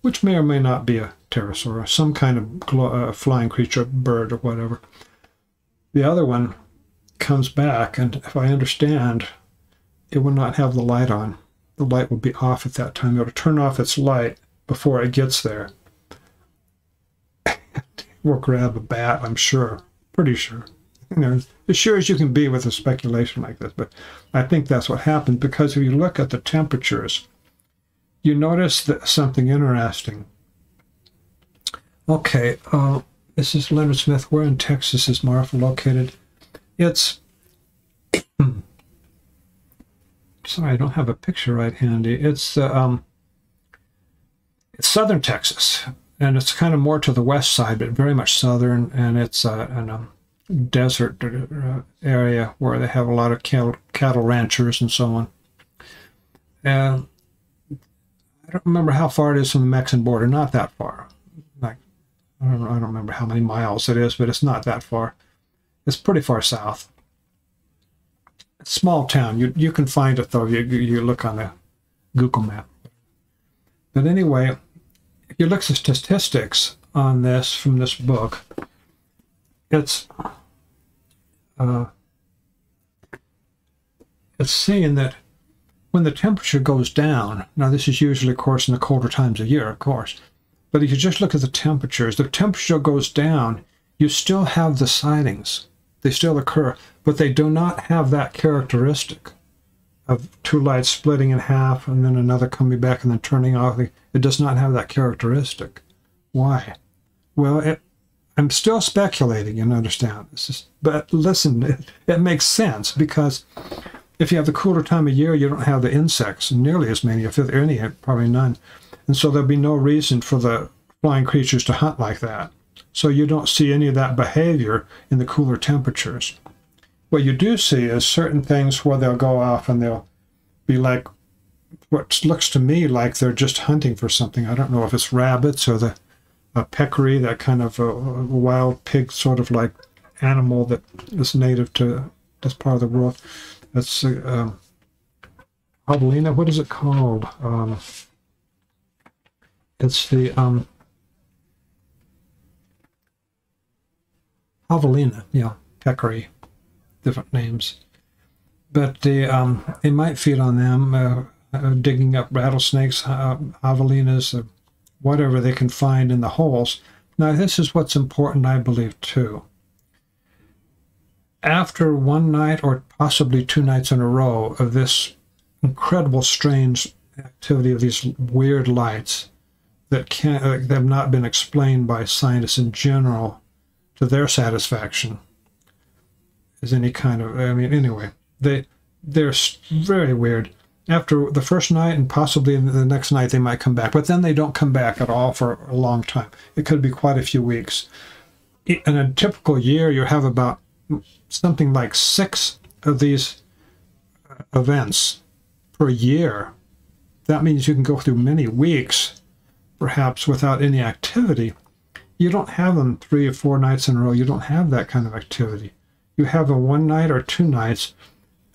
which may or may not be a pterosaur, or some kind of glow, uh, flying creature, bird or whatever. The other one comes back, and if I understand, it will not have the light on. The light will be off at that time. It'll turn off its light before it gets there. we'll grab a bat, I'm sure. Pretty sure you know, as sure as you can be with a speculation like this. But I think that's what happened because if you look at the temperatures, you notice that something interesting. Okay, uh, this is Leonard Smith. Where in Texas is Marfa located? It's sorry, I don't have a picture right handy. It's uh, um, it's southern Texas, and it's kind of more to the west side, but very much southern, and it's uh, an um, desert uh, area where they have a lot of cattle, cattle ranchers and so on. And I don't remember how far it is from the Mexican border. Not that far. Like I don't, I don't remember how many miles it is, but it's not that far. It's pretty far south. Small town. You you can find it though. You you look on the Google map. But anyway, if you look at statistics on this from this book, it's uh, it's saying that when the temperature goes down, now this is usually, of course, in the colder times of year, of course, but if you just look at the temperatures, the temperature goes down, you still have the sightings. They still occur, but they do not have that characteristic of two lights splitting in half and then another coming back and then turning off. It does not have that characteristic. Why? Well, it, I'm still speculating, you understand. This is, but listen, it, it makes sense because if you have the cooler time of year, you don't have the insects, nearly as many, if there any, probably none. And so there'll be no reason for the flying creatures to hunt like that. So you don't see any of that behavior in the cooler temperatures. What you do see is certain things where they'll go off and they'll be like what looks to me like they're just hunting for something. I don't know if it's rabbits or the a peccary, that kind of a, wild pig sort of like animal that is native to this part of the world. That's uh, um. What is it called? Um, it's the um, javelina. Yeah, peccary. Different names, but the um, they might feed on them, uh, uh, digging up rattlesnakes, uh, javelinas, whatever they can find in the holes. Now, this is what's important, I believe, too after one night or possibly two nights in a row of this incredible, strange activity of these weird lights that can't uh, that have not been explained by scientists in general to their satisfaction is any kind of I mean anyway they they're very weird after the first night and possibly the next night they might come back but then they don't come back at all for a long time it could be quite a few weeks in a typical year you have about something like six of these uh, events per year. That means you can go through many weeks, perhaps without any activity. You don't have them three or four nights in a row. You don't have that kind of activity. You have a one night or two nights,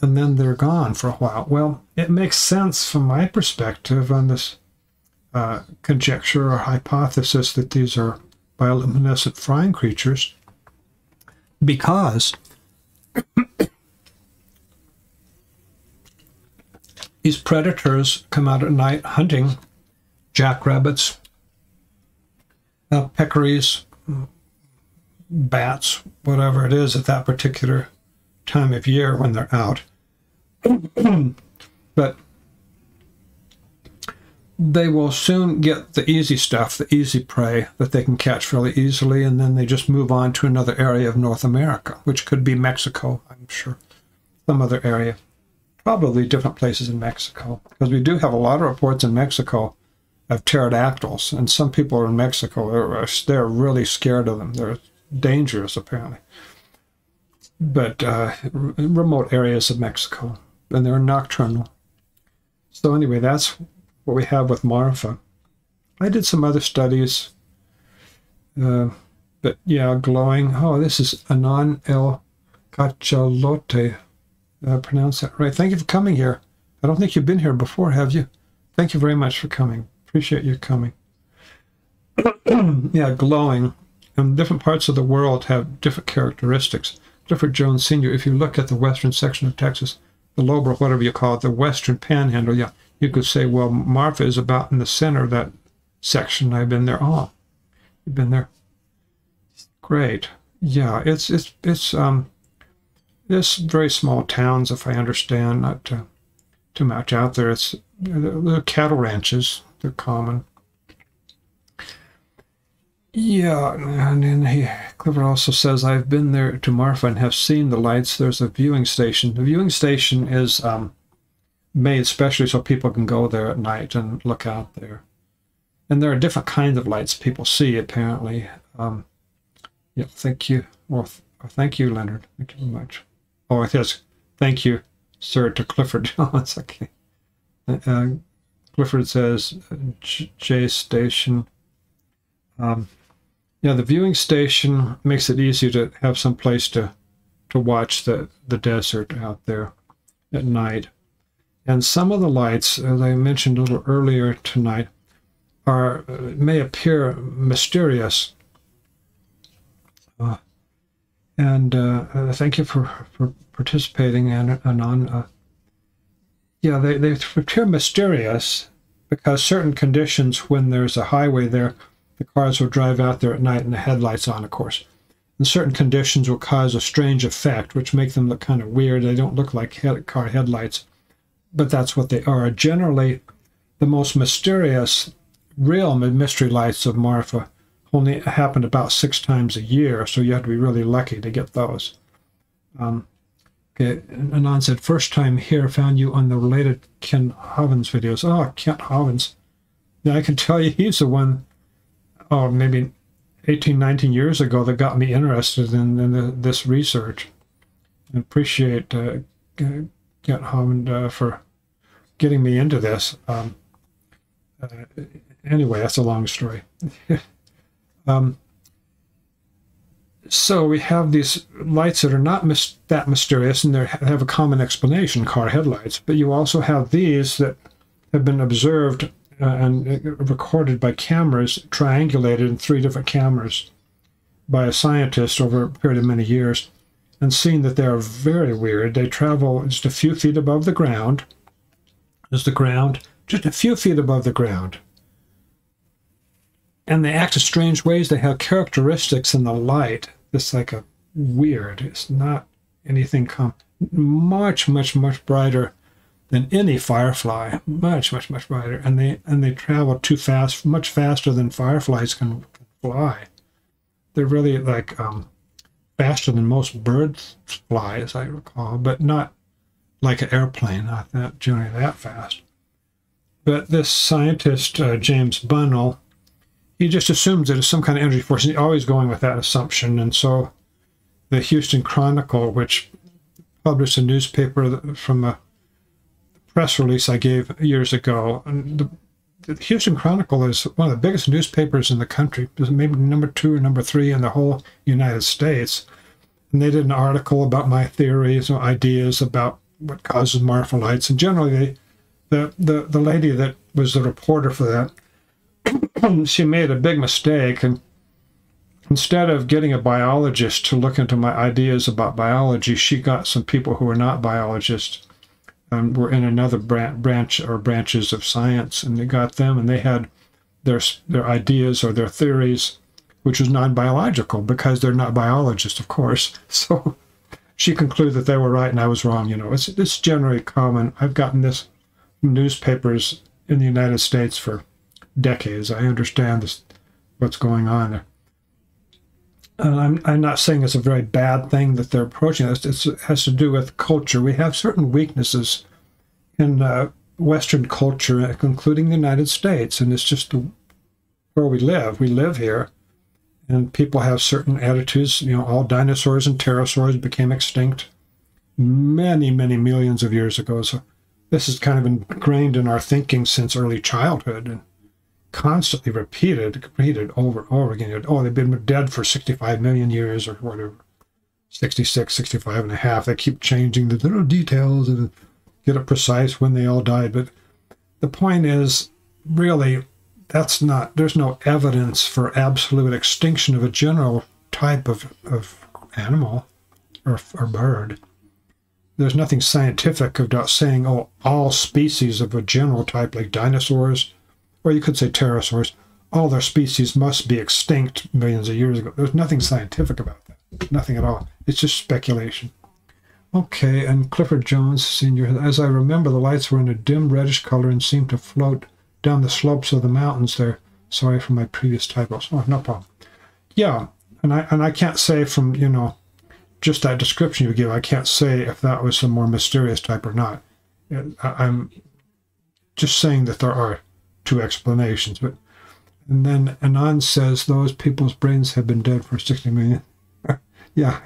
and then they're gone for a while. Well, it makes sense from my perspective on this uh, conjecture or hypothesis that these are bioluminescent flying creatures because these predators come out at night hunting jackrabbits, uh, peccaries, bats, whatever it is at that particular time of year when they're out. but they will soon get the easy stuff, the easy prey that they can catch fairly easily, and then they just move on to another area of North America, which could be Mexico, I'm sure, some other area. Probably different places in Mexico, because we do have a lot of reports in Mexico of pterodactyls, and some people in Mexico, they're, they're really scared of them. They're dangerous, apparently. But uh, remote areas of Mexico, and they're nocturnal. So anyway, that's what we have with Marfa. I did some other studies, uh, but yeah, glowing. Oh, this is Anon El Cachalote. Uh, pronounce that right. Thank you for coming here. I don't think you've been here before, have you? Thank you very much for coming. Appreciate you coming. yeah, glowing. And different parts of the world have different characteristics. Clifford Jones Sr., if you look at the western section of Texas, the lobe or whatever you call it, the western panhandle, yeah, you could say, well, Marfa is about in the center of that section. I've been there. Oh, you've been there. Great. Yeah, it's it's it's um, it's very small towns, if I understand, not to, too much out there. It's the cattle ranches. They're common. Yeah, and then he Clifford also says I've been there to Marfa and have seen the lights. There's a viewing station. The viewing station is um, made especially so people can go there at night and look out there. And there are different kinds of lights people see, apparently. Um, yeah, thank you. Well, th thank you, Leonard. Thank you very much. Oh, it says, thank you, sir, to Clifford Jones. okay. Uh, Clifford says, J Station. Um, yeah, the viewing station makes it easy to have some place to to watch the, the desert out there at night. And some of the lights, as I mentioned a little earlier tonight, are may appear mysterious. Uh, and uh, uh, thank you for, for participating, Anon. Yeah, they, they appear mysterious because certain conditions, when there's a highway there, the cars will drive out there at night and the headlights on, of course. And certain conditions will cause a strange effect, which make them look kind of weird. They don't look like head, car headlights, but that's what they are. Generally, the most mysterious, real mystery lights of Marfa only happen about six times a year, so you have to be really lucky to get those. Um, Okay, Anon said, first time here, found you on the related Kent Hovind's videos. Oh, Ken Hovins. Yeah, I can tell you he's the one, oh, maybe 18, 19 years ago that got me interested in, in the, this research. I appreciate uh, Ken Hovins uh, for getting me into this. Um, uh, anyway, that's a long story. um, so we have these lights that are not mis that mysterious and they have a common explanation, car headlights. But you also have these that have been observed uh, and uh, recorded by cameras, triangulated in three different cameras by a scientist over a period of many years, and seen that they are very weird. They travel just a few feet above the ground. Is the ground just a few feet above the ground and they act in strange ways. They have characteristics in the light it's like a weird. It's not anything come much, much, much brighter than any firefly. Much, much, much brighter. And they and they travel too fast, much faster than fireflies can, can fly. They're really like um, faster than most birds fly, as I recall, but not like an airplane, not that generally that fast. But this scientist, uh, James Bunnell, he just assumes that it's some kind of energy force. He's always going with that assumption. And so the Houston Chronicle, which published a newspaper from a press release I gave years ago, and the, the Houston Chronicle is one of the biggest newspapers in the country, maybe number two or number three in the whole United States. And they did an article about my theories or ideas about what causes Marfa lights. And generally, they, the, the, the lady that was the reporter for that she made a big mistake and instead of getting a biologist to look into my ideas about biology, she got some people who were not biologists and were in another branch or branches of science, and they got them, and they had their their ideas or their theories, which was non-biological because they're not biologists, of course. So she concluded that they were right and I was wrong. You know, it's it's generally common. I've gotten this newspapers in the United States for decades. I understand this, what's going on. And I'm, I'm not saying it's a very bad thing that they're approaching this. It has to do with culture. We have certain weaknesses in uh, Western culture, including the United States, and it's just where we live. We live here, and people have certain attitudes. You know, all dinosaurs and pterosaurs became extinct many, many millions of years ago. So this is kind of ingrained in our thinking since early childhood. And constantly repeated, repeated over and over again. Oh, they've been dead for 65 million years or whatever. 66, 65 and a half. They keep changing the little details and get it precise when they all died. But the point is, really, that's not, there's no evidence for absolute extinction of a general type of, of animal or, or bird. There's nothing scientific about saying, oh, all species of a general type, like dinosaurs, or you could say pterosaurs, all their species must be extinct millions of years ago. There's nothing scientific about that. Nothing at all. It's just speculation. Okay, and Clifford Jones, Sr., as I remember, the lights were in a dim reddish color and seemed to float down the slopes of the mountains there. Sorry for my previous typos. Oh, no problem. Yeah, and I and I can't say from, you know, just that description you give, I can't say if that was some more mysterious type or not. I'm just saying that there are two explanations, but and then Anand says those people's brains have been dead for 60 million. yeah.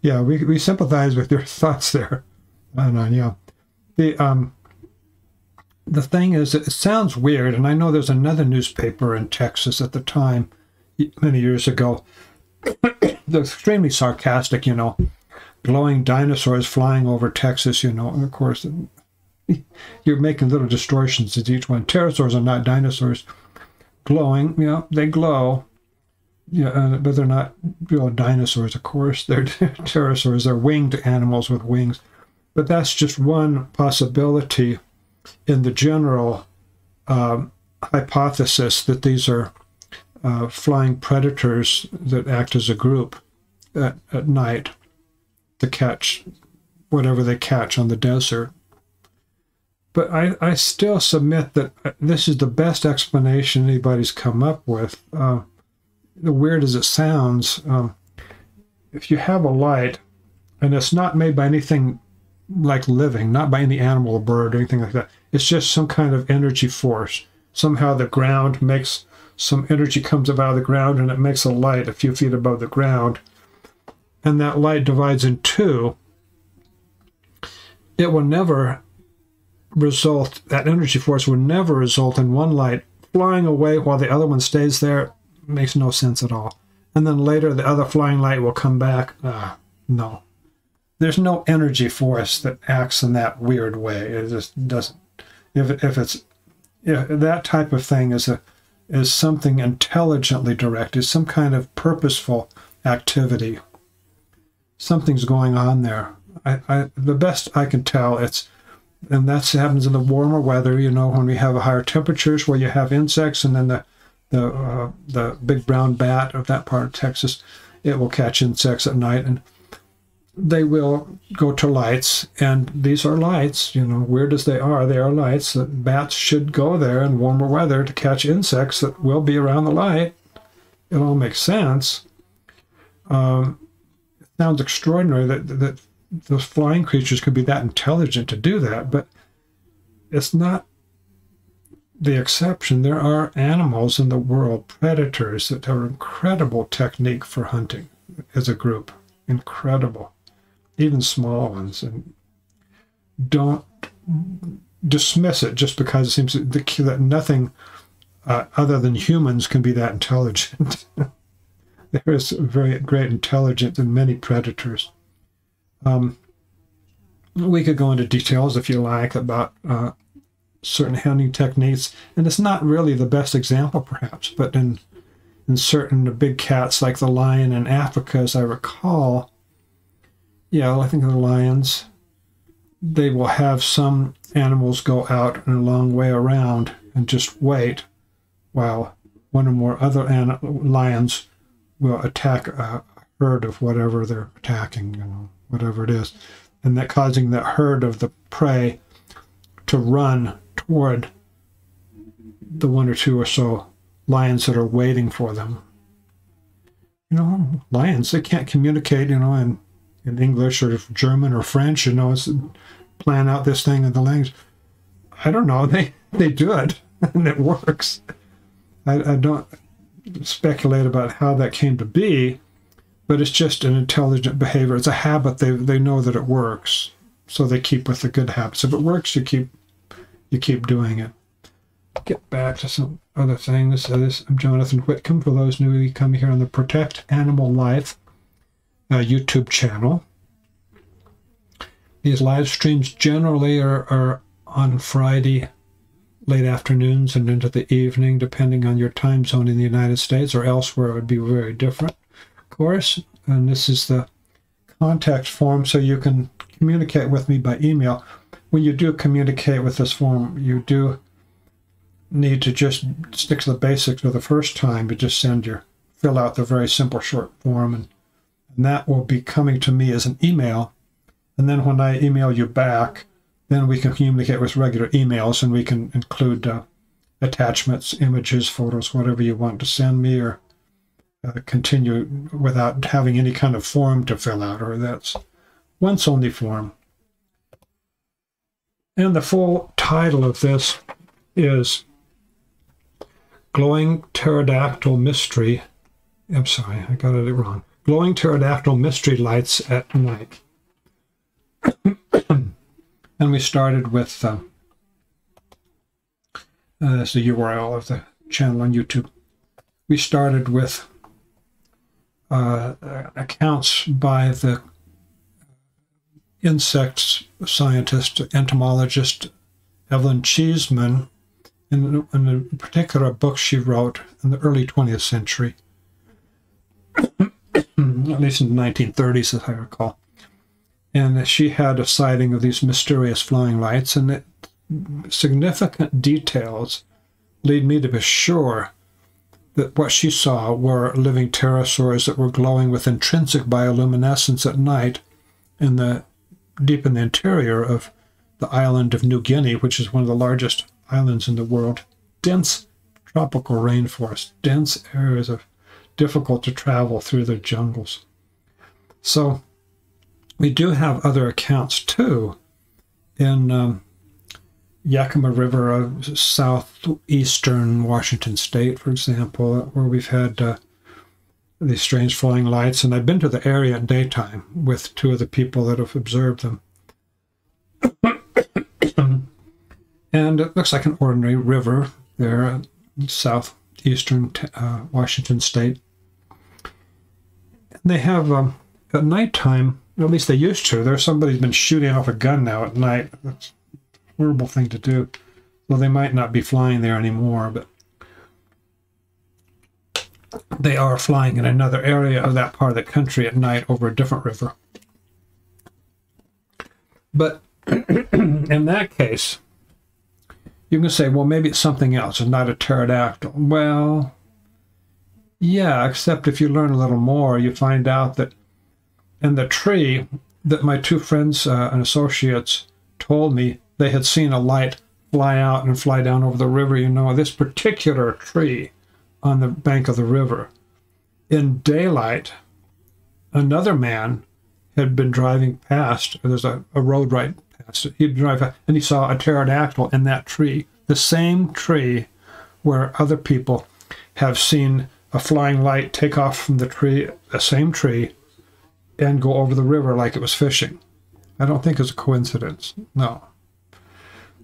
Yeah, we, we sympathize with your thoughts there, Anand, yeah. The, um, the thing is, it sounds weird, and I know there's another newspaper in Texas at the time, many years ago, they're extremely sarcastic, you know, glowing dinosaurs flying over Texas, you know, and of course, you're making little distortions to each one. Pterosaurs are not dinosaurs. Glowing, you know, they glow, yeah, uh, but they're not real dinosaurs, of course. They're pterosaurs. They're winged animals with wings. But that's just one possibility in the general um, hypothesis that these are uh, flying predators that act as a group at, at night to catch whatever they catch on the desert. But I, I still submit that uh, this is the best explanation anybody's come up with. Uh, the weird as it sounds, um, if you have a light and it's not made by anything like living, not by any animal or bird or anything like that, it's just some kind of energy force. Somehow the ground makes some energy comes up out of the ground and it makes a light a few feet above the ground. And that light divides in two. It will never result, that energy force would never result in one light flying away while the other one stays there makes no sense at all. And then later the other flying light will come back. Uh, no. There's no energy force that acts in that weird way. It just doesn't. If, if it's if that type of thing is a is something intelligently directed, some kind of purposeful activity. Something's going on there. I, I the best I can tell it's and that happens in the warmer weather, you know, when we have higher temperatures where you have insects and then the the uh, the big brown bat of that part of Texas, it will catch insects at night and they will go to lights. And these are lights you know weird as they are they are lights. That bats should go there in warmer weather to catch insects that will be around the light. It all makes sense. Um, it sounds extraordinary that, that those flying creatures could be that intelligent to do that but it's not the exception. There are animals in the world, predators, that have incredible technique for hunting as a group. Incredible. Even small ones. And don't dismiss it just because it seems that nothing uh, other than humans can be that intelligent. there is very great intelligence in many predators. Um, we could go into details if you like about uh, certain hunting techniques, and it's not really the best example, perhaps, but in in certain big cats like the lion in Africa, as I recall, yeah, I think the lions, they will have some animals go out and a long way around and just wait while one or more other lions will attack a herd of whatever they're attacking, you know, whatever it is, and that causing that herd of the prey to run toward the one or two or so lions that are waiting for them. You know, lions, they can't communicate, you know, in, in English or German or French, you know, it's plan out this thing in the language. I don't know. They, they do it and it works. I, I don't speculate about how that came to be, but it's just an intelligent behavior. It's a habit. They, they know that it works. So they keep with the good habits. If it works, you keep you keep doing it. Get back to some other things. So this, I'm Jonathan Whitcomb. For those new, you come here on the Protect Animal Life uh, YouTube channel. These live streams generally are, are on Friday late afternoons and into the evening, depending on your time zone in the United States or elsewhere, it would be very different, course. And this is the contact form, so you can communicate with me by email when you do communicate with this form, you do need to just stick to the basics for the first time, but just send your, fill out the very simple short form, and, and that will be coming to me as an email. And then when I email you back, then we can communicate with regular emails and we can include uh, attachments, images, photos, whatever you want to send me or uh, continue without having any kind of form to fill out or that's once only form. And the full title of this is Glowing Pterodactyl Mystery. I'm sorry, I got it wrong. Glowing Pterodactyl Mystery Lights at Night. and we started with uh, uh, that's the URL of the channel on YouTube. We started with uh, accounts by the insect scientist, entomologist Evelyn Cheesman, in, in a particular book she wrote in the early 20th century, at least in the 1930s, as I recall. And she had a sighting of these mysterious flying lights, and it, significant details lead me to be sure that what she saw were living pterosaurs that were glowing with intrinsic bioluminescence at night in the deep in the interior of the island of New Guinea, which is one of the largest islands in the world. Dense tropical rainforest, dense areas of difficult to travel through the jungles. So we do have other accounts too in um, Yakima River of southeastern Washington state, for example, where we've had uh, these strange flying lights. And I've been to the area at daytime with two of the people that have observed them. and it looks like an ordinary river there in southeastern uh, Washington state. And they have, um, at nighttime, at least they used to, there's somebody's been shooting off a gun now at night. That's horrible thing to do. Well, they might not be flying there anymore, but they are flying in another area of that part of the country at night over a different river. But in that case, you can say, well, maybe it's something else. It's not a pterodactyl. Well, yeah, except if you learn a little more, you find out that in the tree that my two friends uh, and associates told me they had seen a light fly out and fly down over the river. You know, this particular tree on the bank of the river. In daylight, another man had been driving past, there's a, a road right past it. He'd drive and he saw a pterodactyl in that tree, the same tree where other people have seen a flying light take off from the tree, the same tree, and go over the river like it was fishing. I don't think it's a coincidence. No.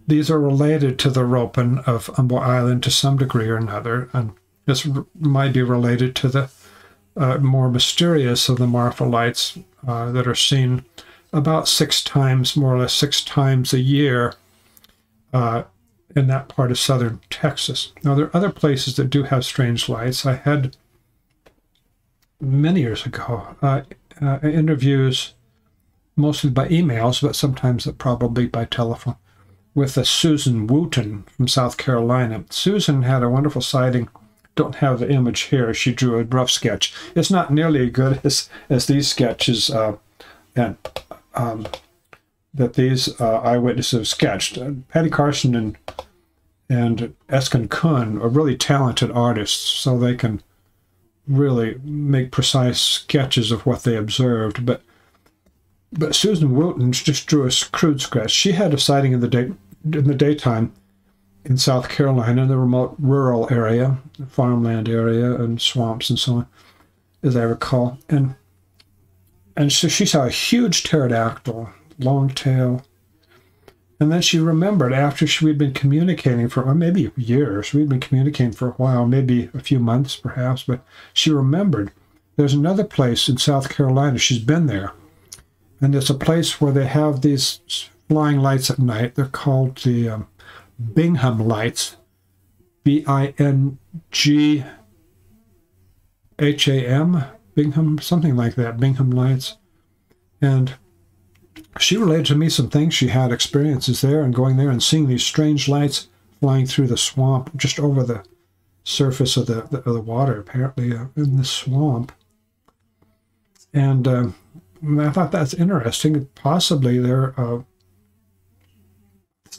These are related to the Ropen of Umboi Island to some degree or another, and this might be related to the uh, more mysterious of the Marfa lights uh, that are seen about six times, more or less six times a year uh, in that part of southern Texas. Now, there are other places that do have strange lights. I had many years ago uh, uh, interviews, mostly by emails, but sometimes probably by telephone, with a Susan Wooten from South Carolina. Susan had a wonderful sighting don't have the image here. She drew a rough sketch. It's not nearly as good as, as these sketches uh, and um, that these uh, eyewitnesses sketched. Uh, Patty Carson and and Eskin Kuhn are really talented artists, so they can really make precise sketches of what they observed. But but Susan Wilton just drew a crude sketch. She had a sighting in the day in the daytime in South Carolina, in the remote rural area, farmland area, and swamps and so on, as I recall. And and so she saw a huge pterodactyl, long tail. And then she remembered after she had been communicating for well, maybe years, we'd been communicating for a while, maybe a few months perhaps, but she remembered there's another place in South Carolina. She's been there. And it's a place where they have these flying lights at night. They're called the um, Bingham lights, B I N G H A M, Bingham, something like that, Bingham lights. And she related to me some things she had experiences there and going there and seeing these strange lights flying through the swamp just over the surface of the, of the water, apparently, uh, in the swamp. And uh, I thought that's interesting. Possibly they're uh,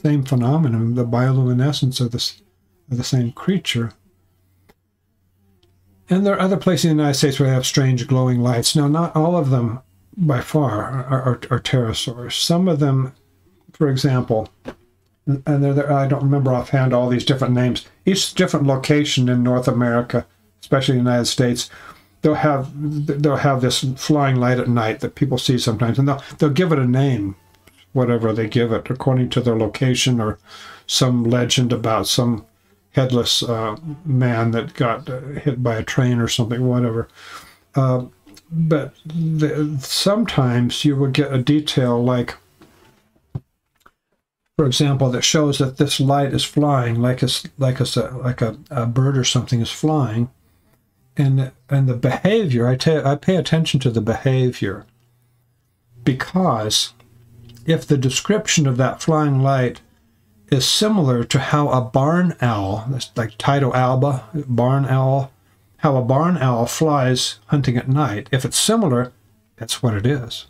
same phenomenon, the bioluminescence of, this, of the same creature. And there are other places in the United States where they have strange glowing lights. Now, not all of them by far are, are, are pterosaurs. Some of them, for example, and they're there, I don't remember offhand all these different names. Each different location in North America, especially the United States, they'll have they'll have this flying light at night that people see sometimes, and they'll they'll give it a name, whatever they give it, according to their location or some legend about some headless uh, man that got uh, hit by a train or something, whatever. Uh, but the, sometimes you will get a detail like, for example, that shows that this light is flying, like a like a like a, a bird or something is flying, and and the behavior. I I pay attention to the behavior because if the description of that flying light is similar to how a barn owl, like Tyto alba, barn owl, how a barn owl flies hunting at night. If it's similar, that's what it is.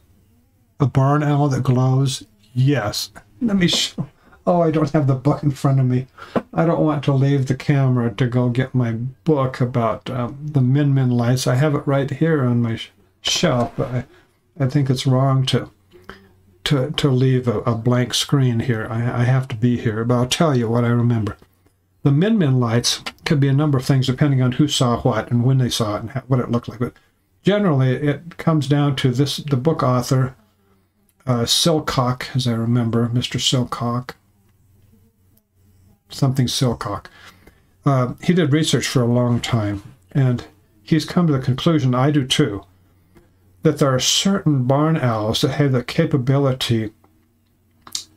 A barn owl that glows, yes. Let me show. Oh, I don't have the book in front of me. I don't want to leave the camera to go get my book about um, the Min Min lights. I have it right here on my shelf, but I, I think it's wrong to to, to leave a, a blank screen here. I, I have to be here, but I'll tell you what I remember. The Min Min lights could be a number of things depending on who saw what and when they saw it and what it looked like. But generally, it comes down to this the book author, uh, Silcock, as I remember, Mr. Silcock, something Silcock. Uh, he did research for a long time, and he's come to the conclusion, I do too, that there are certain barn owls that have the capability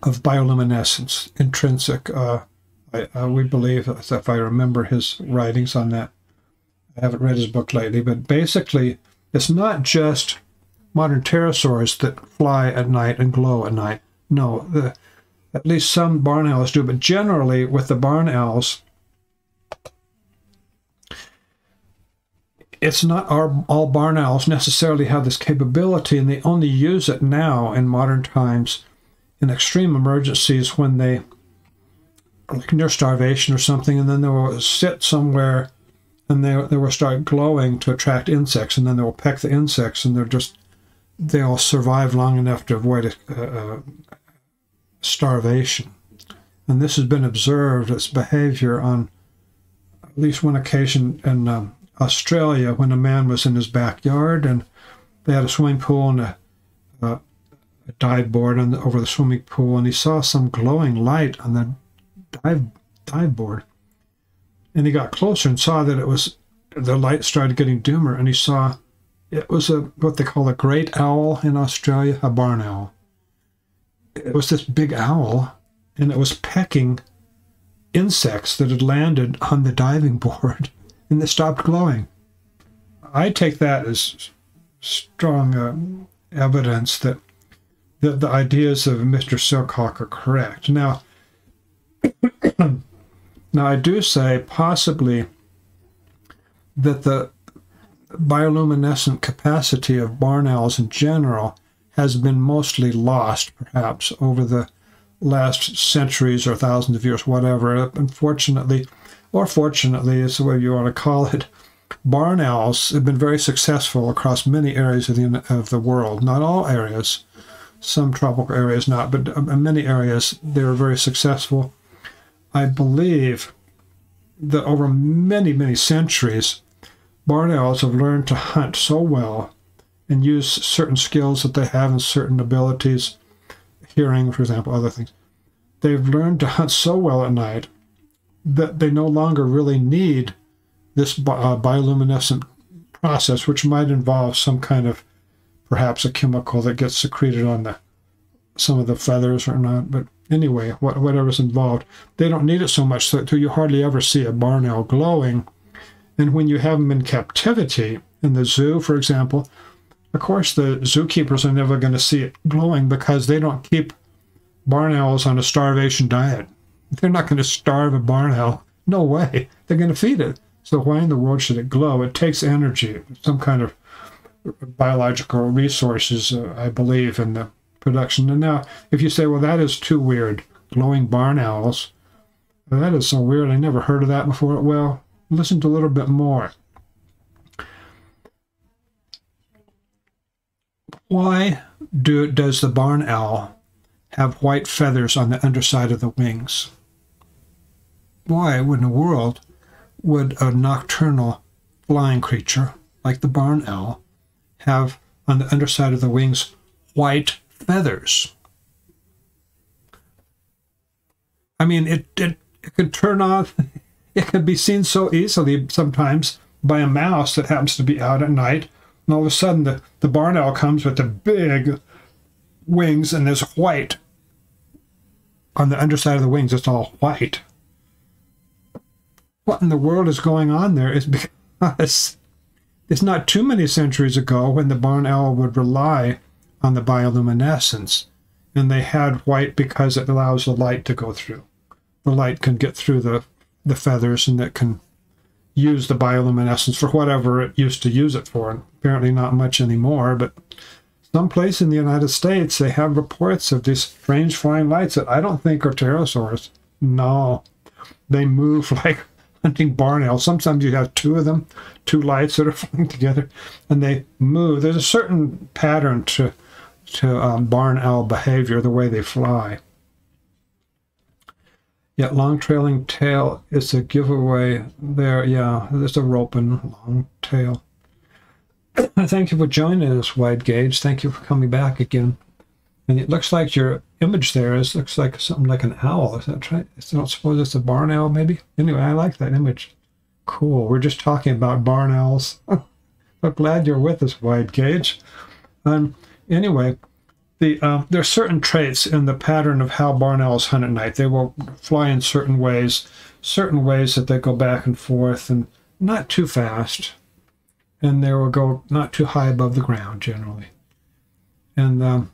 of bioluminescence, intrinsic. Uh, I, uh, we believe, if I remember his writings on that, I haven't read his book lately, but basically, it's not just modern pterosaurs that fly at night and glow at night. No, the, at least some barn owls do, but generally, with the barn owls, it's not our, all barn owls necessarily have this capability, and they only use it now in modern times in extreme emergencies when they like near starvation or something, and then they will sit somewhere and they, they will start glowing to attract insects, and then they will peck the insects, and they're just they'll survive long enough to avoid a, a starvation. And this has been observed as behavior on at least one occasion in um, Australia when a man was in his backyard and they had a swimming pool and a, a, a dive board on the, over the swimming pool, and he saw some glowing light on the dive dive board. And he got closer and saw that it was the light started getting dimmer, and he saw it was a what they call a great owl in Australia, a barn owl. It was this big owl, and it was pecking insects that had landed on the diving board and they stopped glowing. I take that as strong uh, evidence that, that the ideas of Mr. Silcock are correct. Now, now I do say possibly that the bioluminescent capacity of barn owls in general has been mostly lost, perhaps, over the last centuries or thousands of years, whatever. Unfortunately, or fortunately, it's the way you want to call it, barn owls have been very successful across many areas of the, of the world. Not all areas, some tropical areas not, but uh, in many areas they are very successful. I believe that over many, many centuries, barn owls have learned to hunt so well and use certain skills that they have and certain abilities, hearing, for example, other things. They've learned to hunt so well at night that they no longer really need this uh, bioluminescent process, which might involve some kind of perhaps a chemical that gets secreted on the some of the feathers or not. But anyway, what, whatever's involved, they don't need it so much so that you hardly ever see a barn owl glowing. And when you have them in captivity in the zoo, for example, of course the zookeepers are never going to see it glowing because they don't keep barn owls on a starvation diet. They're not going to starve a barn owl. No way. They're going to feed it. So why in the world should it glow? It takes energy, some kind of biological resources, uh, I believe, in the production. And now, if you say, well, that is too weird, glowing barn owls, that is so weird. I never heard of that before. Well, listen to a little bit more. Why do does the barn owl have white feathers on the underside of the wings. Why in the world would a nocturnal flying creature like the barn owl have on the underside of the wings white feathers? I mean, it, it, it can turn on, it could be seen so easily sometimes by a mouse that happens to be out at night. And all of a sudden, the, the barn owl comes with the big wings and there's white on the underside of the wings. It's all white. What in the world is going on there is because it's not too many centuries ago when the barn owl would rely on the bioluminescence. And they had white because it allows the light to go through. The light can get through the, the feathers and it can use the bioluminescence for whatever it used to use it for. Apparently not much anymore, but someplace in the United States they have reports of these strange flying lights that I don't think are pterosaurs. No, they move like hunting barn owl. Sometimes you have two of them, two lights that are flying together, and they move. There's a certain pattern to to um, barn owl behavior, the way they fly. Yet long trailing tail is a giveaway there. Yeah, there's a ropen long tail. Thank you for joining us, Wide Gauge. Thank you for coming back again. And it looks like your image there is looks like something like an owl. Is that right? I don't suppose it's a barn owl, maybe. Anyway, I like that image. Cool. We're just talking about barn owls. I'm glad you're with us, Wide Gauge. Um, anyway, the uh, there are certain traits in the pattern of how barn owls hunt at night. They will fly in certain ways, certain ways that they go back and forth, and not too fast, and they will go not too high above the ground generally. And um,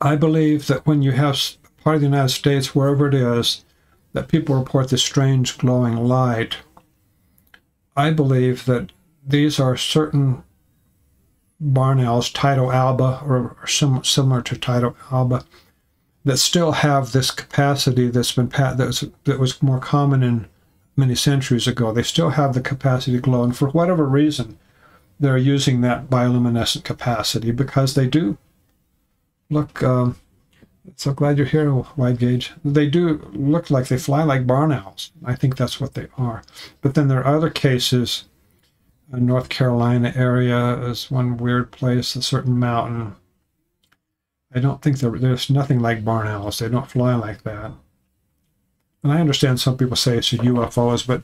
I believe that when you have part of the United States, wherever it is, that people report this strange glowing light, I believe that these are certain barn owls, Tyto alba, or, or sim, similar to Tyto alba, that still have this capacity that's been that was, that was more common in many centuries ago. They still have the capacity to glow, and for whatever reason, they're using that bioluminescent capacity because they do look. Um, so glad you're here, wide gauge. They do look like they fly like barn owls. I think that's what they are. But then there are other cases North Carolina area is one weird place, a certain mountain. I don't think there, there's nothing like barn owls. They don't fly like that. And I understand some people say it's UFOs, but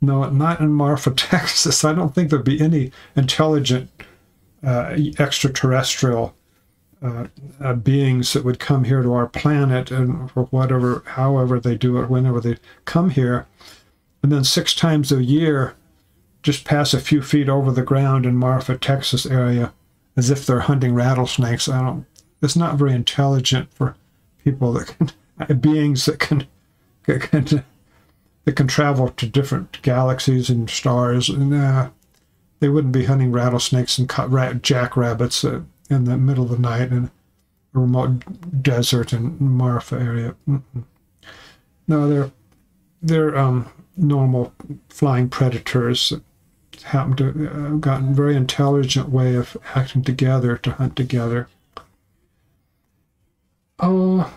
no, not in Marfa, Texas. I don't think there'd be any intelligent uh, extraterrestrial uh, uh, beings that would come here to our planet and for whatever, however they do it, whenever they come here. And then six times a year, just pass a few feet over the ground in Marfa, Texas area, as if they're hunting rattlesnakes. I don't. It's not very intelligent for people that can, beings that can, can that can travel to different galaxies and stars. And uh, they wouldn't be hunting rattlesnakes and jackrabbits uh, in the middle of the night in a remote desert in Marfa area. No, they're they're um, normal flying predators happened to have uh, gotten very intelligent way of acting together to hunt together. Oh,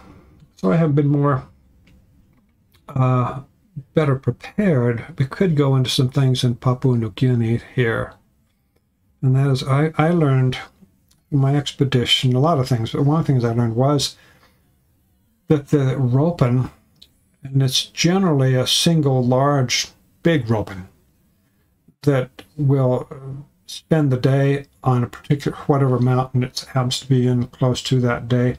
so I have been more uh, better prepared. We could go into some things in Papua New Guinea here. And that is, I, I learned my expedition a lot of things, but one of the things I learned was that the ropen, and it's generally a single large, big ropen, that will spend the day on a particular whatever mountain it happens to be in close to that day.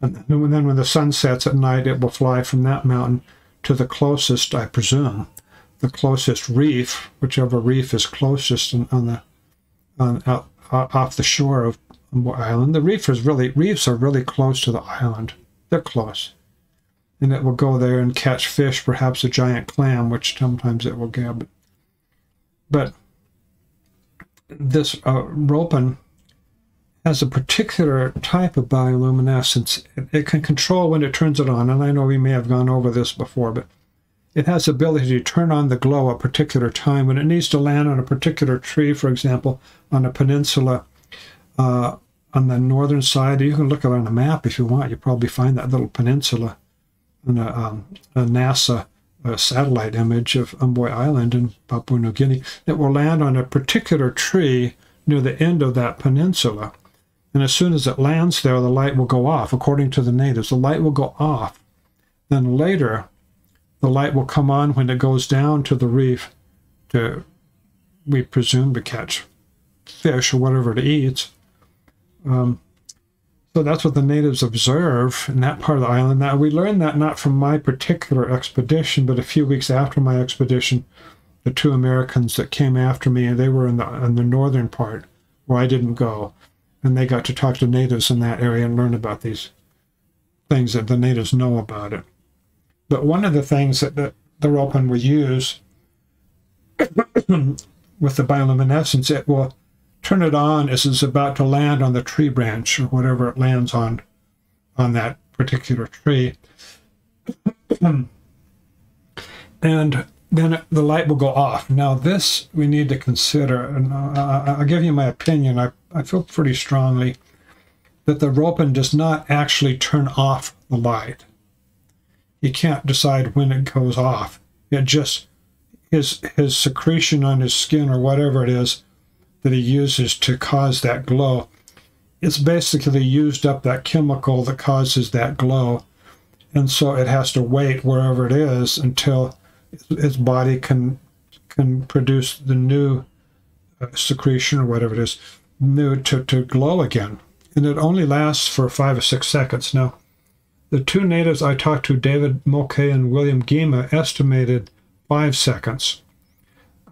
And then when the sun sets at night, it will fly from that mountain to the closest, I presume, the closest reef, whichever reef is closest on the on out, off the shore of island. The reef is really reefs are really close to the island. They're close, and it will go there and catch fish, perhaps a giant clam, which sometimes it will get. But this uh, ropen has a particular type of bioluminescence. It, it, can control when it turns it on, and I know we may have gone over this before, but it has the ability to turn on the glow a particular time. When it needs to land on a particular tree, for example, on a peninsula, uh, on the northern side. You can look on a map if you want. You probably find that little peninsula on a, um, a NASA a satellite image of Umboi Island in Papua New Guinea. It will land on a particular tree near the end of that peninsula. And as soon as it lands there, the light will go off. According to the natives, the light will go off. Then later, the light will come on when it goes down to the reef to, we presume, to catch fish or whatever it eats. Um, so that's what the natives observe in that part of the island. Now, we learned that not from my particular expedition, but a few weeks after my expedition, the two Americans that came after me, they were in the, in the northern part where I didn't go. And they got to talk to natives in that area and learn about these things that the natives know about it. But one of the things that the, the Ropen will use with the bioluminescence, it will turn it on as it's about to land on the tree branch or whatever it lands on on that particular tree. and then the light will go off. Now this we need to consider, and I'll give you my opinion. I, I feel pretty strongly that the Ropen does not actually turn off the light. He can't decide when it goes off. It just his his secretion on his skin or whatever it is that he uses to cause that glow. It's basically used up that chemical that causes that glow. And so it has to wait wherever it is until its body can can produce the new uh, secretion or whatever it is, new to, to glow again. And it only lasts for five or six seconds. Now, the two natives I talked to, David Mulcahy and William Gima, estimated five seconds.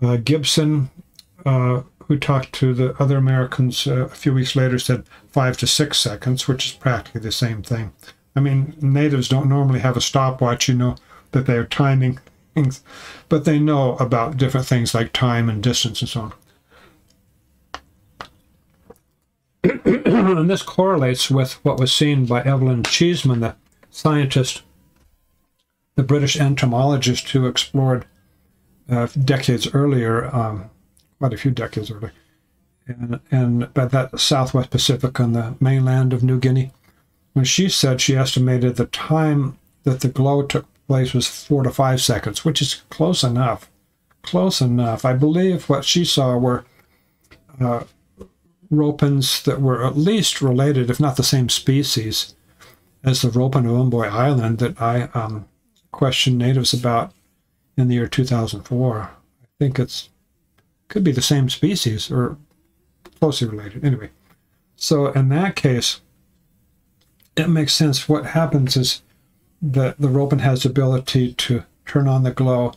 Uh, Gibson uh, who talked to the other Americans uh, a few weeks later said five to six seconds, which is practically the same thing. I mean, natives don't normally have a stopwatch, you know, that they're timing things, but they know about different things like time and distance and so on. and this correlates with what was seen by Evelyn Cheesman, the scientist, the British entomologist who explored uh, decades earlier um, quite a few decades early, and, and by that Southwest Pacific on the mainland of New Guinea. When she said she estimated the time that the glow took place was four to five seconds, which is close enough. Close enough. I believe what she saw were uh, ropens that were at least related, if not the same species, as the ropen of Umboi Island that I um, questioned natives about in the year 2004. I think it's could be the same species or closely related. Anyway, so in that case, it makes sense. What happens is that the Ropen has the ability to turn on the glow,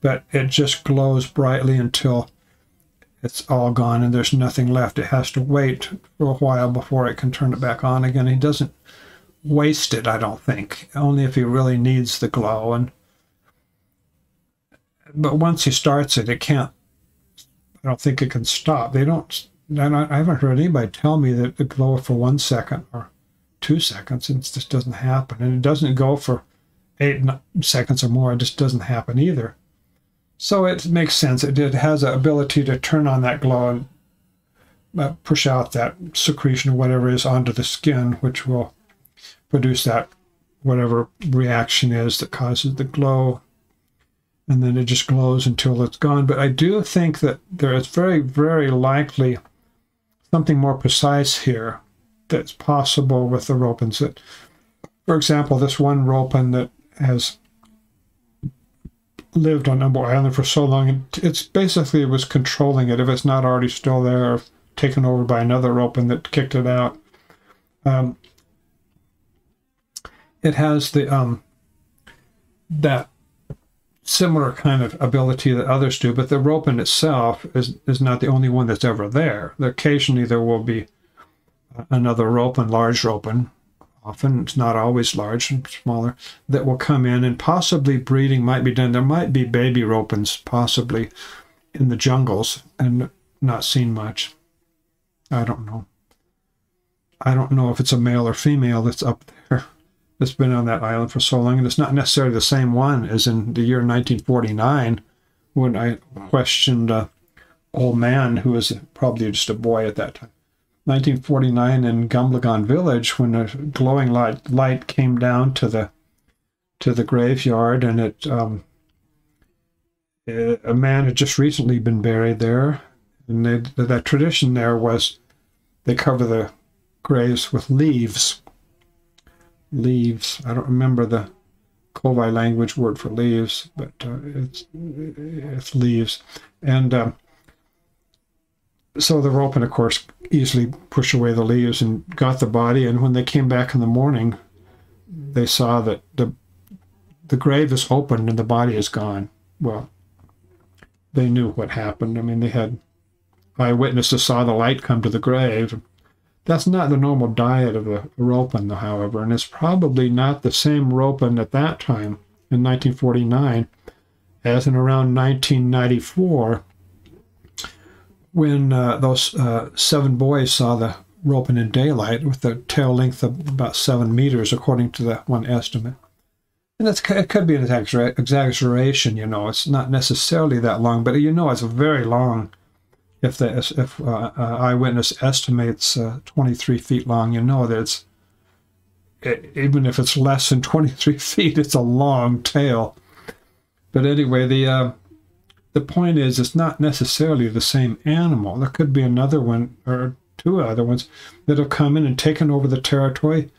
but it just glows brightly until it's all gone and there's nothing left. It has to wait for a while before it can turn it back on again. He doesn't waste it, I don't think, only if he really needs the glow. And but once he starts it, it can't I don't think it can stop. They don't. I haven't heard anybody tell me that it glow for one second or two seconds. It just doesn't happen, and it doesn't go for eight seconds or more. It just doesn't happen either. So it makes sense. It, it has the ability to turn on that glow and uh, push out that secretion or whatever is onto the skin, which will produce that whatever reaction is that causes the glow and then it just glows until it's gone. But I do think that there is very, very likely something more precise here that's possible with the ropens. That, for example, this one ropen that has lived on Umboi Island for so long, it's basically it was controlling it if it's not already still there or taken over by another ropen that kicked it out. Um, it has the um, that similar kind of ability that others do, but the ropen itself is, is not the only one that's ever there. Occasionally there will be uh, another rope and large ropen, often it's not always large and smaller, that will come in and possibly breeding might be done. There might be baby ropens possibly in the jungles and not seen much. I don't know. I don't know if it's a male or female that's up there that's been on that island for so long. And it's not necessarily the same one as in the year 1949 when I questioned a old man who was probably just a boy at that time. 1949 in Gomlongon Village when a glowing light light came down to the to the graveyard and it um, a man had just recently been buried there and they, that tradition there was they cover the graves with leaves leaves I don't remember the Kovai language word for leaves but uh, it's it's leaves and um, so the ropeman, of course, easily pushed away the leaves and got the body. And when they came back in the morning, they saw that the the grave is open and the body is gone. Well, they knew what happened. I mean, they had eyewitnesses saw the light come to the grave. That's not the normal diet of a ropeman, however, and it's probably not the same ropeman at that time in 1949 as in around 1994 when uh, those uh, seven boys saw the ropeman in daylight with a tail length of about seven meters, according to the one estimate. And it could be an exaggeration, you know. It's not necessarily that long, but you know it's a very long. If the if uh, uh eyewitness estimates uh, 23 feet long, you know that it's it, even if it's less than 23 feet, it's a long tail. But anyway, the uh, the point is, it's not necessarily the same animal. There could be another one or two other ones that have come in and taken over the territory,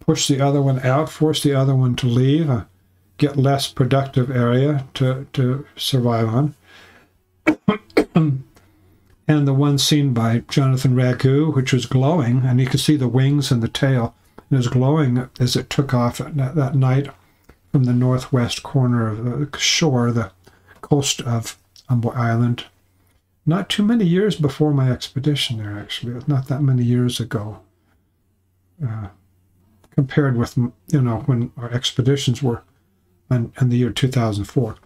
push the other one out, force the other one to leave, uh, get less productive area to, to survive on. and the one seen by Jonathan Ragu, which was glowing, and you could see the wings and the tail, and it was glowing as it took off that, night from the northwest corner of the shore, the coast of Umboi Island. Not too many years before my expedition there, actually. It was not that many years ago. Uh, compared with, you know, when our expeditions were in, in the year 2004.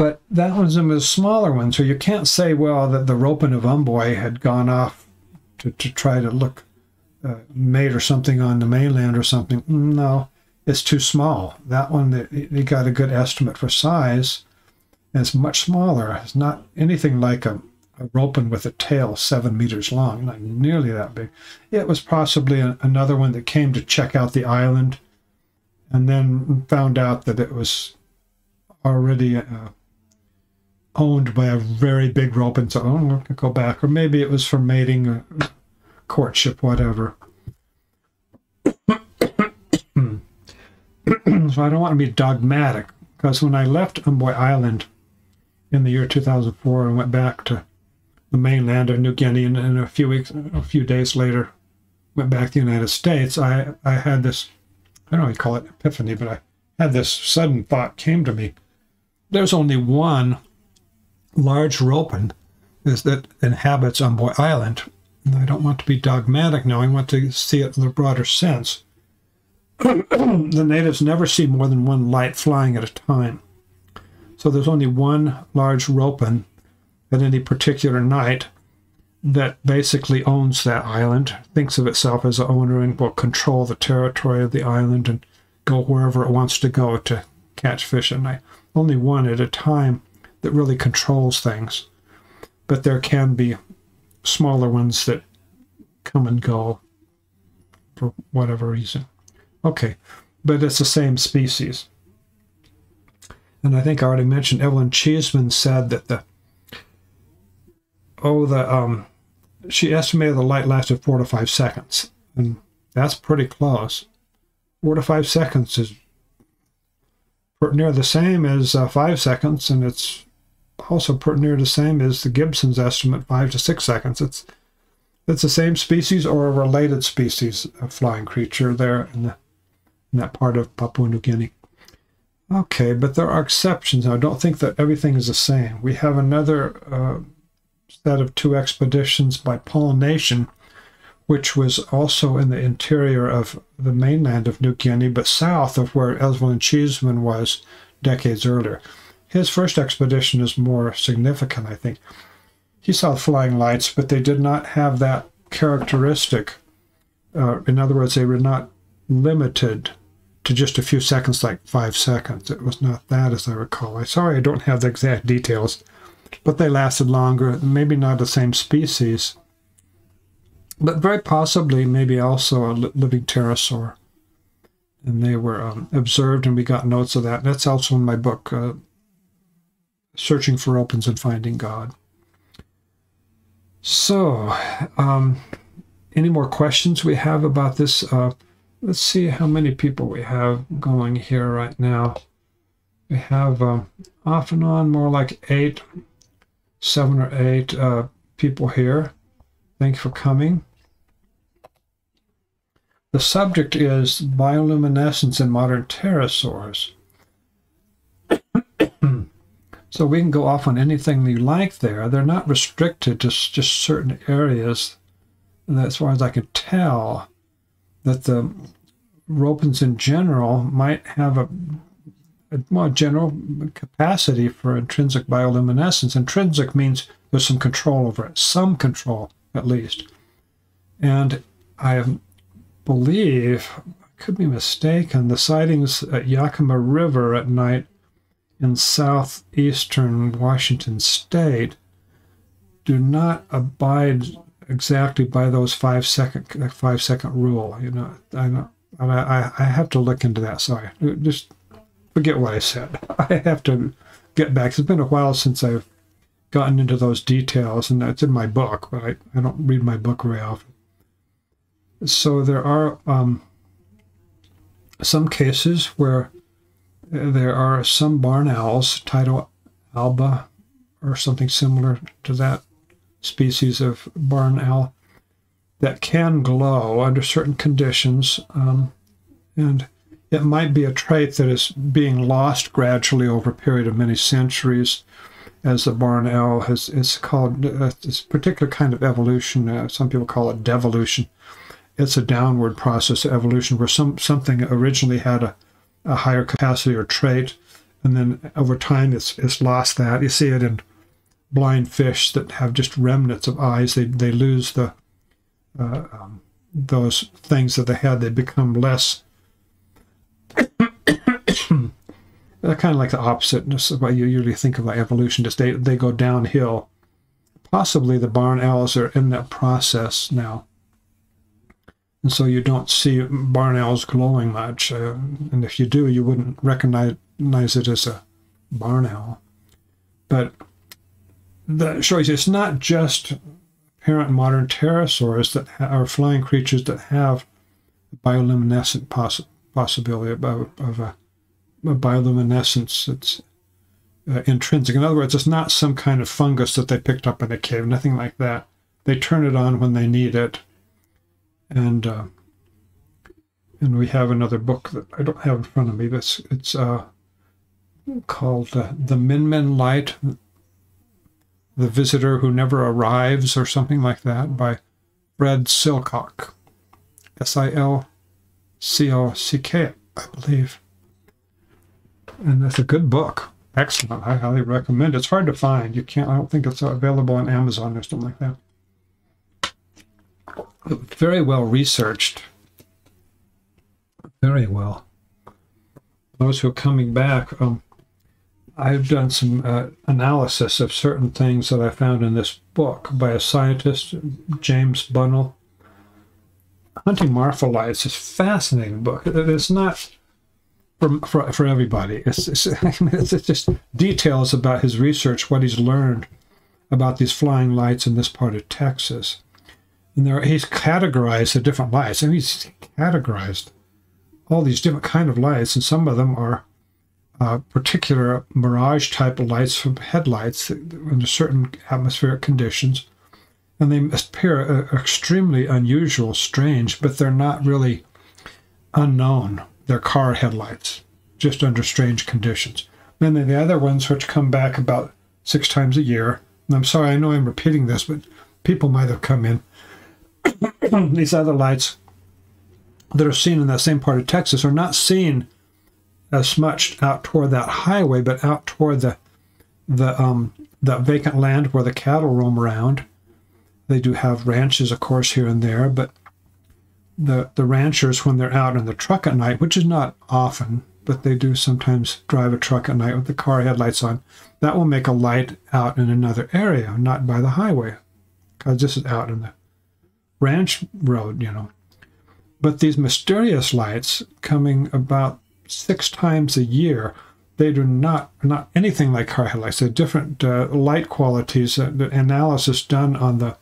But that one's a smaller one, so you can't say, well, that the Ropen of Umboi had gone off to, to try to look uh, mate or something on the mainland or something. No, it's too small. That one, they got a good estimate for size, and it's much smaller. It's not anything like a, a ropen with a tail seven meters long, not nearly that big. It was possibly a, another one that came to check out the island and then found out that it was already uh, owned by a very big ropen, so oh, we can go back. Or maybe it was for mating, uh, courtship, whatever. so I don't want to be dogmatic because when I left Umboi Island in the year 2004 and went back to the mainland of New Guinea, and, and a few weeks, a few days later, went back to the United States, I I had this, I don't know, you call it epiphany, but I had this sudden thought came to me. There's only one large ropen is that inhabits Umboi Island. And I don't want to be dogmatic now. I want to see it in the broader sense. the natives never see more than one light flying at a time. So there's only one large ropen at any particular night that basically owns that island, thinks of itself as an owner and will control the territory of the island and go wherever it wants to go to catch fish at night. Only one at a time that really controls things. But there can be smaller ones that come and go for whatever reason. Okay, but it's the same species. And I think I already mentioned Evelyn Cheesman said that the oh the um she estimated the light lasted four to five seconds, and that's pretty close. Four to five seconds is near the same as uh, five seconds, and it's also pretty near the same as the Gibson's estimate, five to six seconds. It's it's the same species or a related species of flying creature there in the in that part of Papua New Guinea. Okay, but there are exceptions. I don't think that everything is the same. We have another uh, set of two expeditions by Paul Nation, which was also in the interior of the mainland of New Guinea, but south of where Evelyn Cheesman was decades earlier. His first expedition is more significant, I think. He saw flying lights, but they did not have that characteristic. Uh, in other words, they were not limited to just a few seconds, like five seconds. It was not that, as I recall. I'm sorry I don't have the exact details, but they lasted longer. Maybe not the same species, but very possibly maybe also a living pterosaur. And they were um, observed, and we got notes of that. That's also in my book, uh, Searching for Ropens and Finding God. So, um, any more questions we have about this? Uh, let's see how many people we have going here right now. We have uh, off and on more like eight, seven or eight uh, people here. Thank you for coming. The subject is bioluminescence in modern pterosaurs. so we can go off on anything you like there. They're not restricted to just certain areas. And as far as I can tell, that the ropens in general might have a, a more general capacity for intrinsic bioluminescence. Intrinsic means there's some control over it, some control at least. And I believe, I could be mistaken, the sightings at Yakima River at night in southeastern Washington state do not abide exactly by those five second five second rule. You know, I know, I, I have to look into that. Sorry, just forget what I said. I have to get back. It's been a while since I've gotten into those details, and that's in my book, but I, I don't read my book very often. So there are um, some cases where there are some barn owls, Tyto alba, or something similar to that species of barn owl, that can glow under certain conditions. Um, and it might be a trait that is being lost gradually over a period of many centuries as the barn owl has it's called uh, this particular kind of evolution. Uh, some people call it devolution. It's a downward process of evolution where some something originally had a, a higher capacity or trait, and then over time it's it's lost that. You see it in blind fish that have just remnants of eyes. They they lose the uh, um, those things that they had. They become less They're kind of like the opposite of what you usually think of like evolution. Just they, they go downhill. Possibly the barn owls are in that process now. And so you don't see barn owls glowing much. Uh, and if you do, you wouldn't recognize it as a barn owl. But that shows you it's not just parent modern pterosaurs that are flying creatures that have bioluminescent poss- possibility of, of a bioluminescence that's uh, intrinsic. In other words, it's not some kind of fungus that they picked up in a cave, nothing like that. They turn it on when they need it. And uh, and we have another book that I don't have in front of me. But it's uh, called uh, "The Min Min Light," "The Visitor Who Never Arrives," or something like that, by Fred Silcock, S I L C O C K, I believe and that's a good book. Excellent. I highly recommend. It's hard to find. You can't. I don't think it's available on Amazon or something like that. Very well researched. Very well. Those who are coming back, um, I've done some uh, analysis of certain things that I found in this book by a scientist, James Bunnell. Hunting Marfa-lights is a fascinating book. It's not for, for, for everybody. It's, it's, it's just details about his research, what he's learned about these flying lights in this part of Texas. And there, he's categorized the different lights. I mean, he's categorized all these different kind of lights, and some of them are uh, particular mirage type of lights from headlights under certain atmospheric conditions. And they appear uh, extremely unusual, strange, but they're not really unknown They're car headlights, just under strange conditions. Then the other ones, which come back about six times a year, and I'm sorry, I know I'm repeating this, but people might have come in. These other lights that are seen in that same part of Texas are not seen as much out toward that highway, but out toward the the um, vacant land where the cattle roam around. They do have ranches, of course, here and there, but the, the ranchers when they're out in the truck at night, which is not often, but they do sometimes drive a truck at night with the car headlights on, that will make a light out in another area, not by the highway, because this is out in the ranch road, you know. But these mysterious lights coming about six times a year, they do not not anything like car headlights. They're different uh, light qualities. Uh, the analysis done on the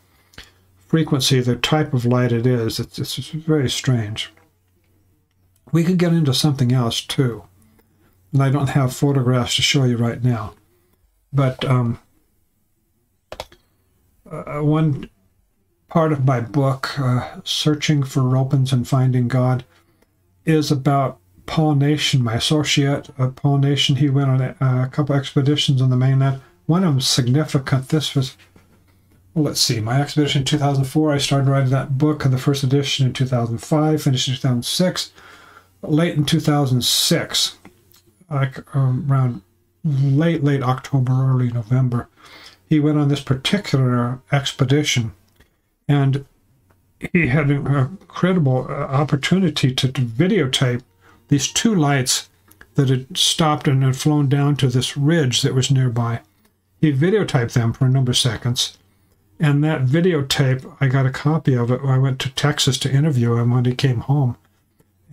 frequency, the type of light it is. It's, it's very strange. We could get into something else too, and I don't have photographs to show you right now. But um, uh, one part of my book, uh, Searching for Ropens and Finding God, is about Paul Nation, my associate. Uh, Paul Nation, he went on a, a couple expeditions on the mainland. One of them significant. This was, well, let's see, my expedition in 2004. I started writing that book, the first edition in 2005, finished in 2006. Late in 2006, like um, around late, late October, early November, he went on this particular expedition and he had an incredible uh, opportunity to, videotape these two lights that had stopped and had flown down to this ridge that was nearby. He videotaped them for a number of seconds. And that videotape, I got a copy of it. I went to Texas to interview him when he came home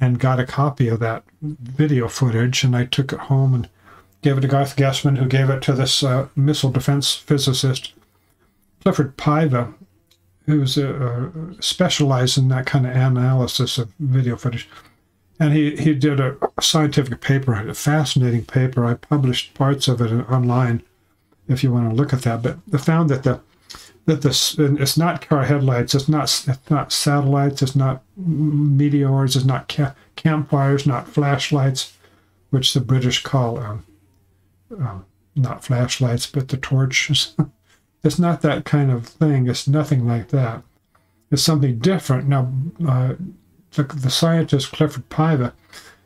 and got a copy of that video footage. And I took it home and gave it to Garth Guessman, who gave it to this uh, missile defense physicist, Clifford Paiva, who's uh, specialized in that kind of analysis of video footage. And he, he did a scientific paper, a fascinating paper. I published parts of it online if you want to look at that. But I found that the that this it's not car headlights, it's not it's not satellites, it's not meteors, it's not ca- campfires, not flashlights, which the British call um, um, not flashlights, but the torches. it's not that kind of thing. It's nothing like that. It's something different. Now, uh, the, the scientist Clifford Paiva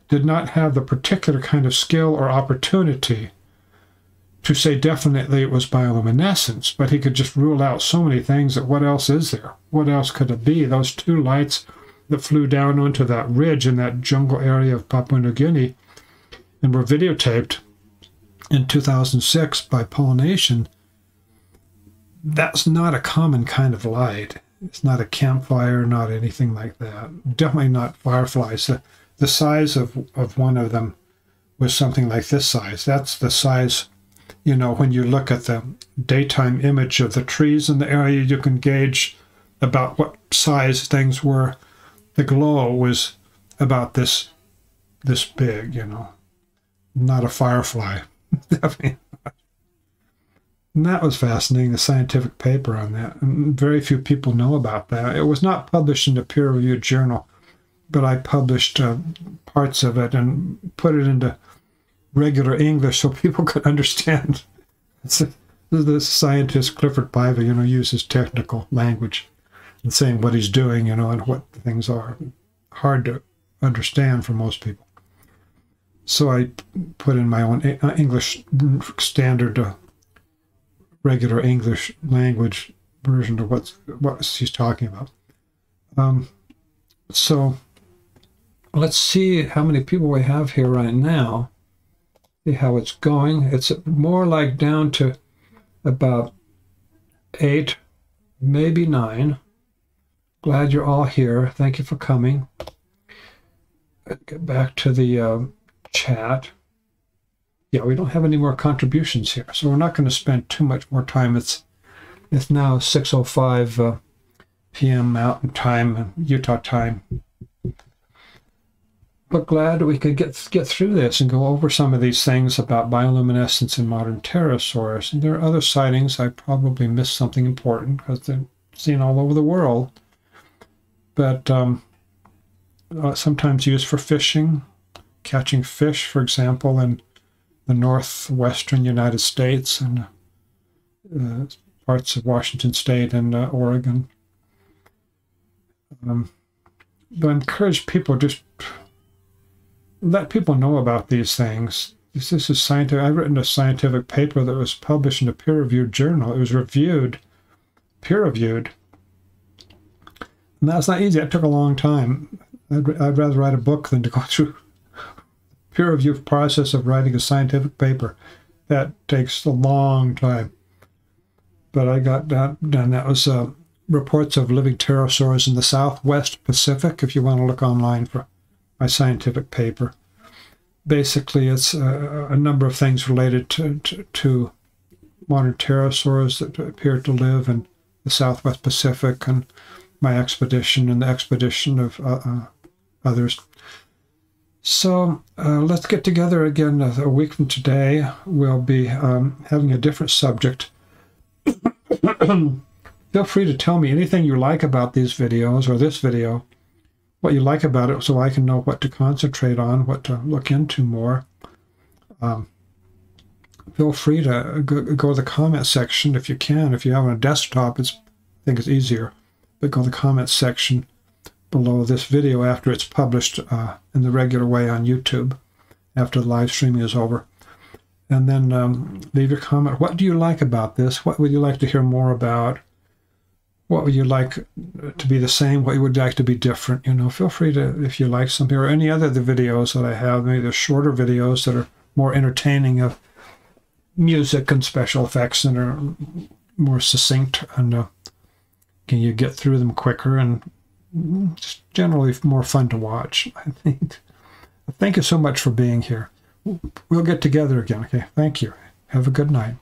did not have the particular kind of skill or opportunity to say definitely it was bioluminescence, but he could just rule out so many things that what else is there? What else could it be? Those two lights that flew down onto that ridge in that jungle area of Papua New Guinea and were videotaped in 2006 by Paul Nation, that's not a common kind of light. It's not a campfire, not anything like that. Definitely not fireflies. The, the size of, of one of them was something like this size. That's the size, you know, when you look at the daytime image of the trees in the area, you can gauge about what size things were. The glow was about this this big, you know, not a firefly. Definitely. And that was fascinating, the scientific paper on that. And very few people know about that. It was not published in a peer reviewed journal, but I published uh, parts of it and put it into regular English so people could understand. the scientist Clifford Paiva, you know, uses technical language and saying what he's doing, you know, and what things are. Hard to understand for most people. So I put in my own uh, English standard, regular English language version of what's what she's talking about. Um, so let's see how many people we have here right now. See how it's going. It's more like down to about eight, maybe nine. Glad you're all here. Thank you for coming. Get back to the uh, chat. Yeah, we don't have any more contributions here, so we're not going to spend too much more time. It's it's now 6:05 uh, p.m. Mountain Time, Utah time. But glad we could get get through this and go over some of these things about bioluminescence in modern pterosaurs. And there are other sightings. I probably missed something important because they're seen all over the world. But um, uh, sometimes used for fishing, catching fish, for example, in the northwestern United States and uh, parts of Washington State and uh, Oregon. Um, but I encourage people just let people know about these things. This, this is scientific. I've written a scientific paper that was published in a peer-reviewed journal. It was reviewed, peer-reviewed, and that's not easy. It took a long time. I'd, I'd rather write a book than to go through peer review process of writing a scientific paper. That takes a long time. But I got that done. That was uh, reports of living pterosaurs in the southwest Pacific, if you want to look online for my scientific paper. Basically, it's a, a number of things related to, to, to modern pterosaurs that appear to live in the southwest Pacific and my expedition and the expedition of uh, uh, others. So uh, let's get together again a week from today. We'll be um, having a different subject. Feel free to tell me anything you like about these videos or this video, what you like about it, so I can know what to concentrate on, what to look into more. Um, feel free to go, go to the comment section if you can. If you have on a desktop, it's I think it's easier. But go to the comment section below this video after it's published uh, in the regular way on YouTube after the live streaming is over. And then um, leave your comment. What do you like about this? What would you like to hear more about? What would you like to be the same? What you would like to be different? You know, feel free to, if you like something or any other the videos that I have, maybe the shorter videos that are more entertaining of music and special effects and are more succinct and uh, can you get through them quicker and just generally more fun to watch, I think. Thank you so much for being here. We'll get together again. Okay. Thank you. Have a good night.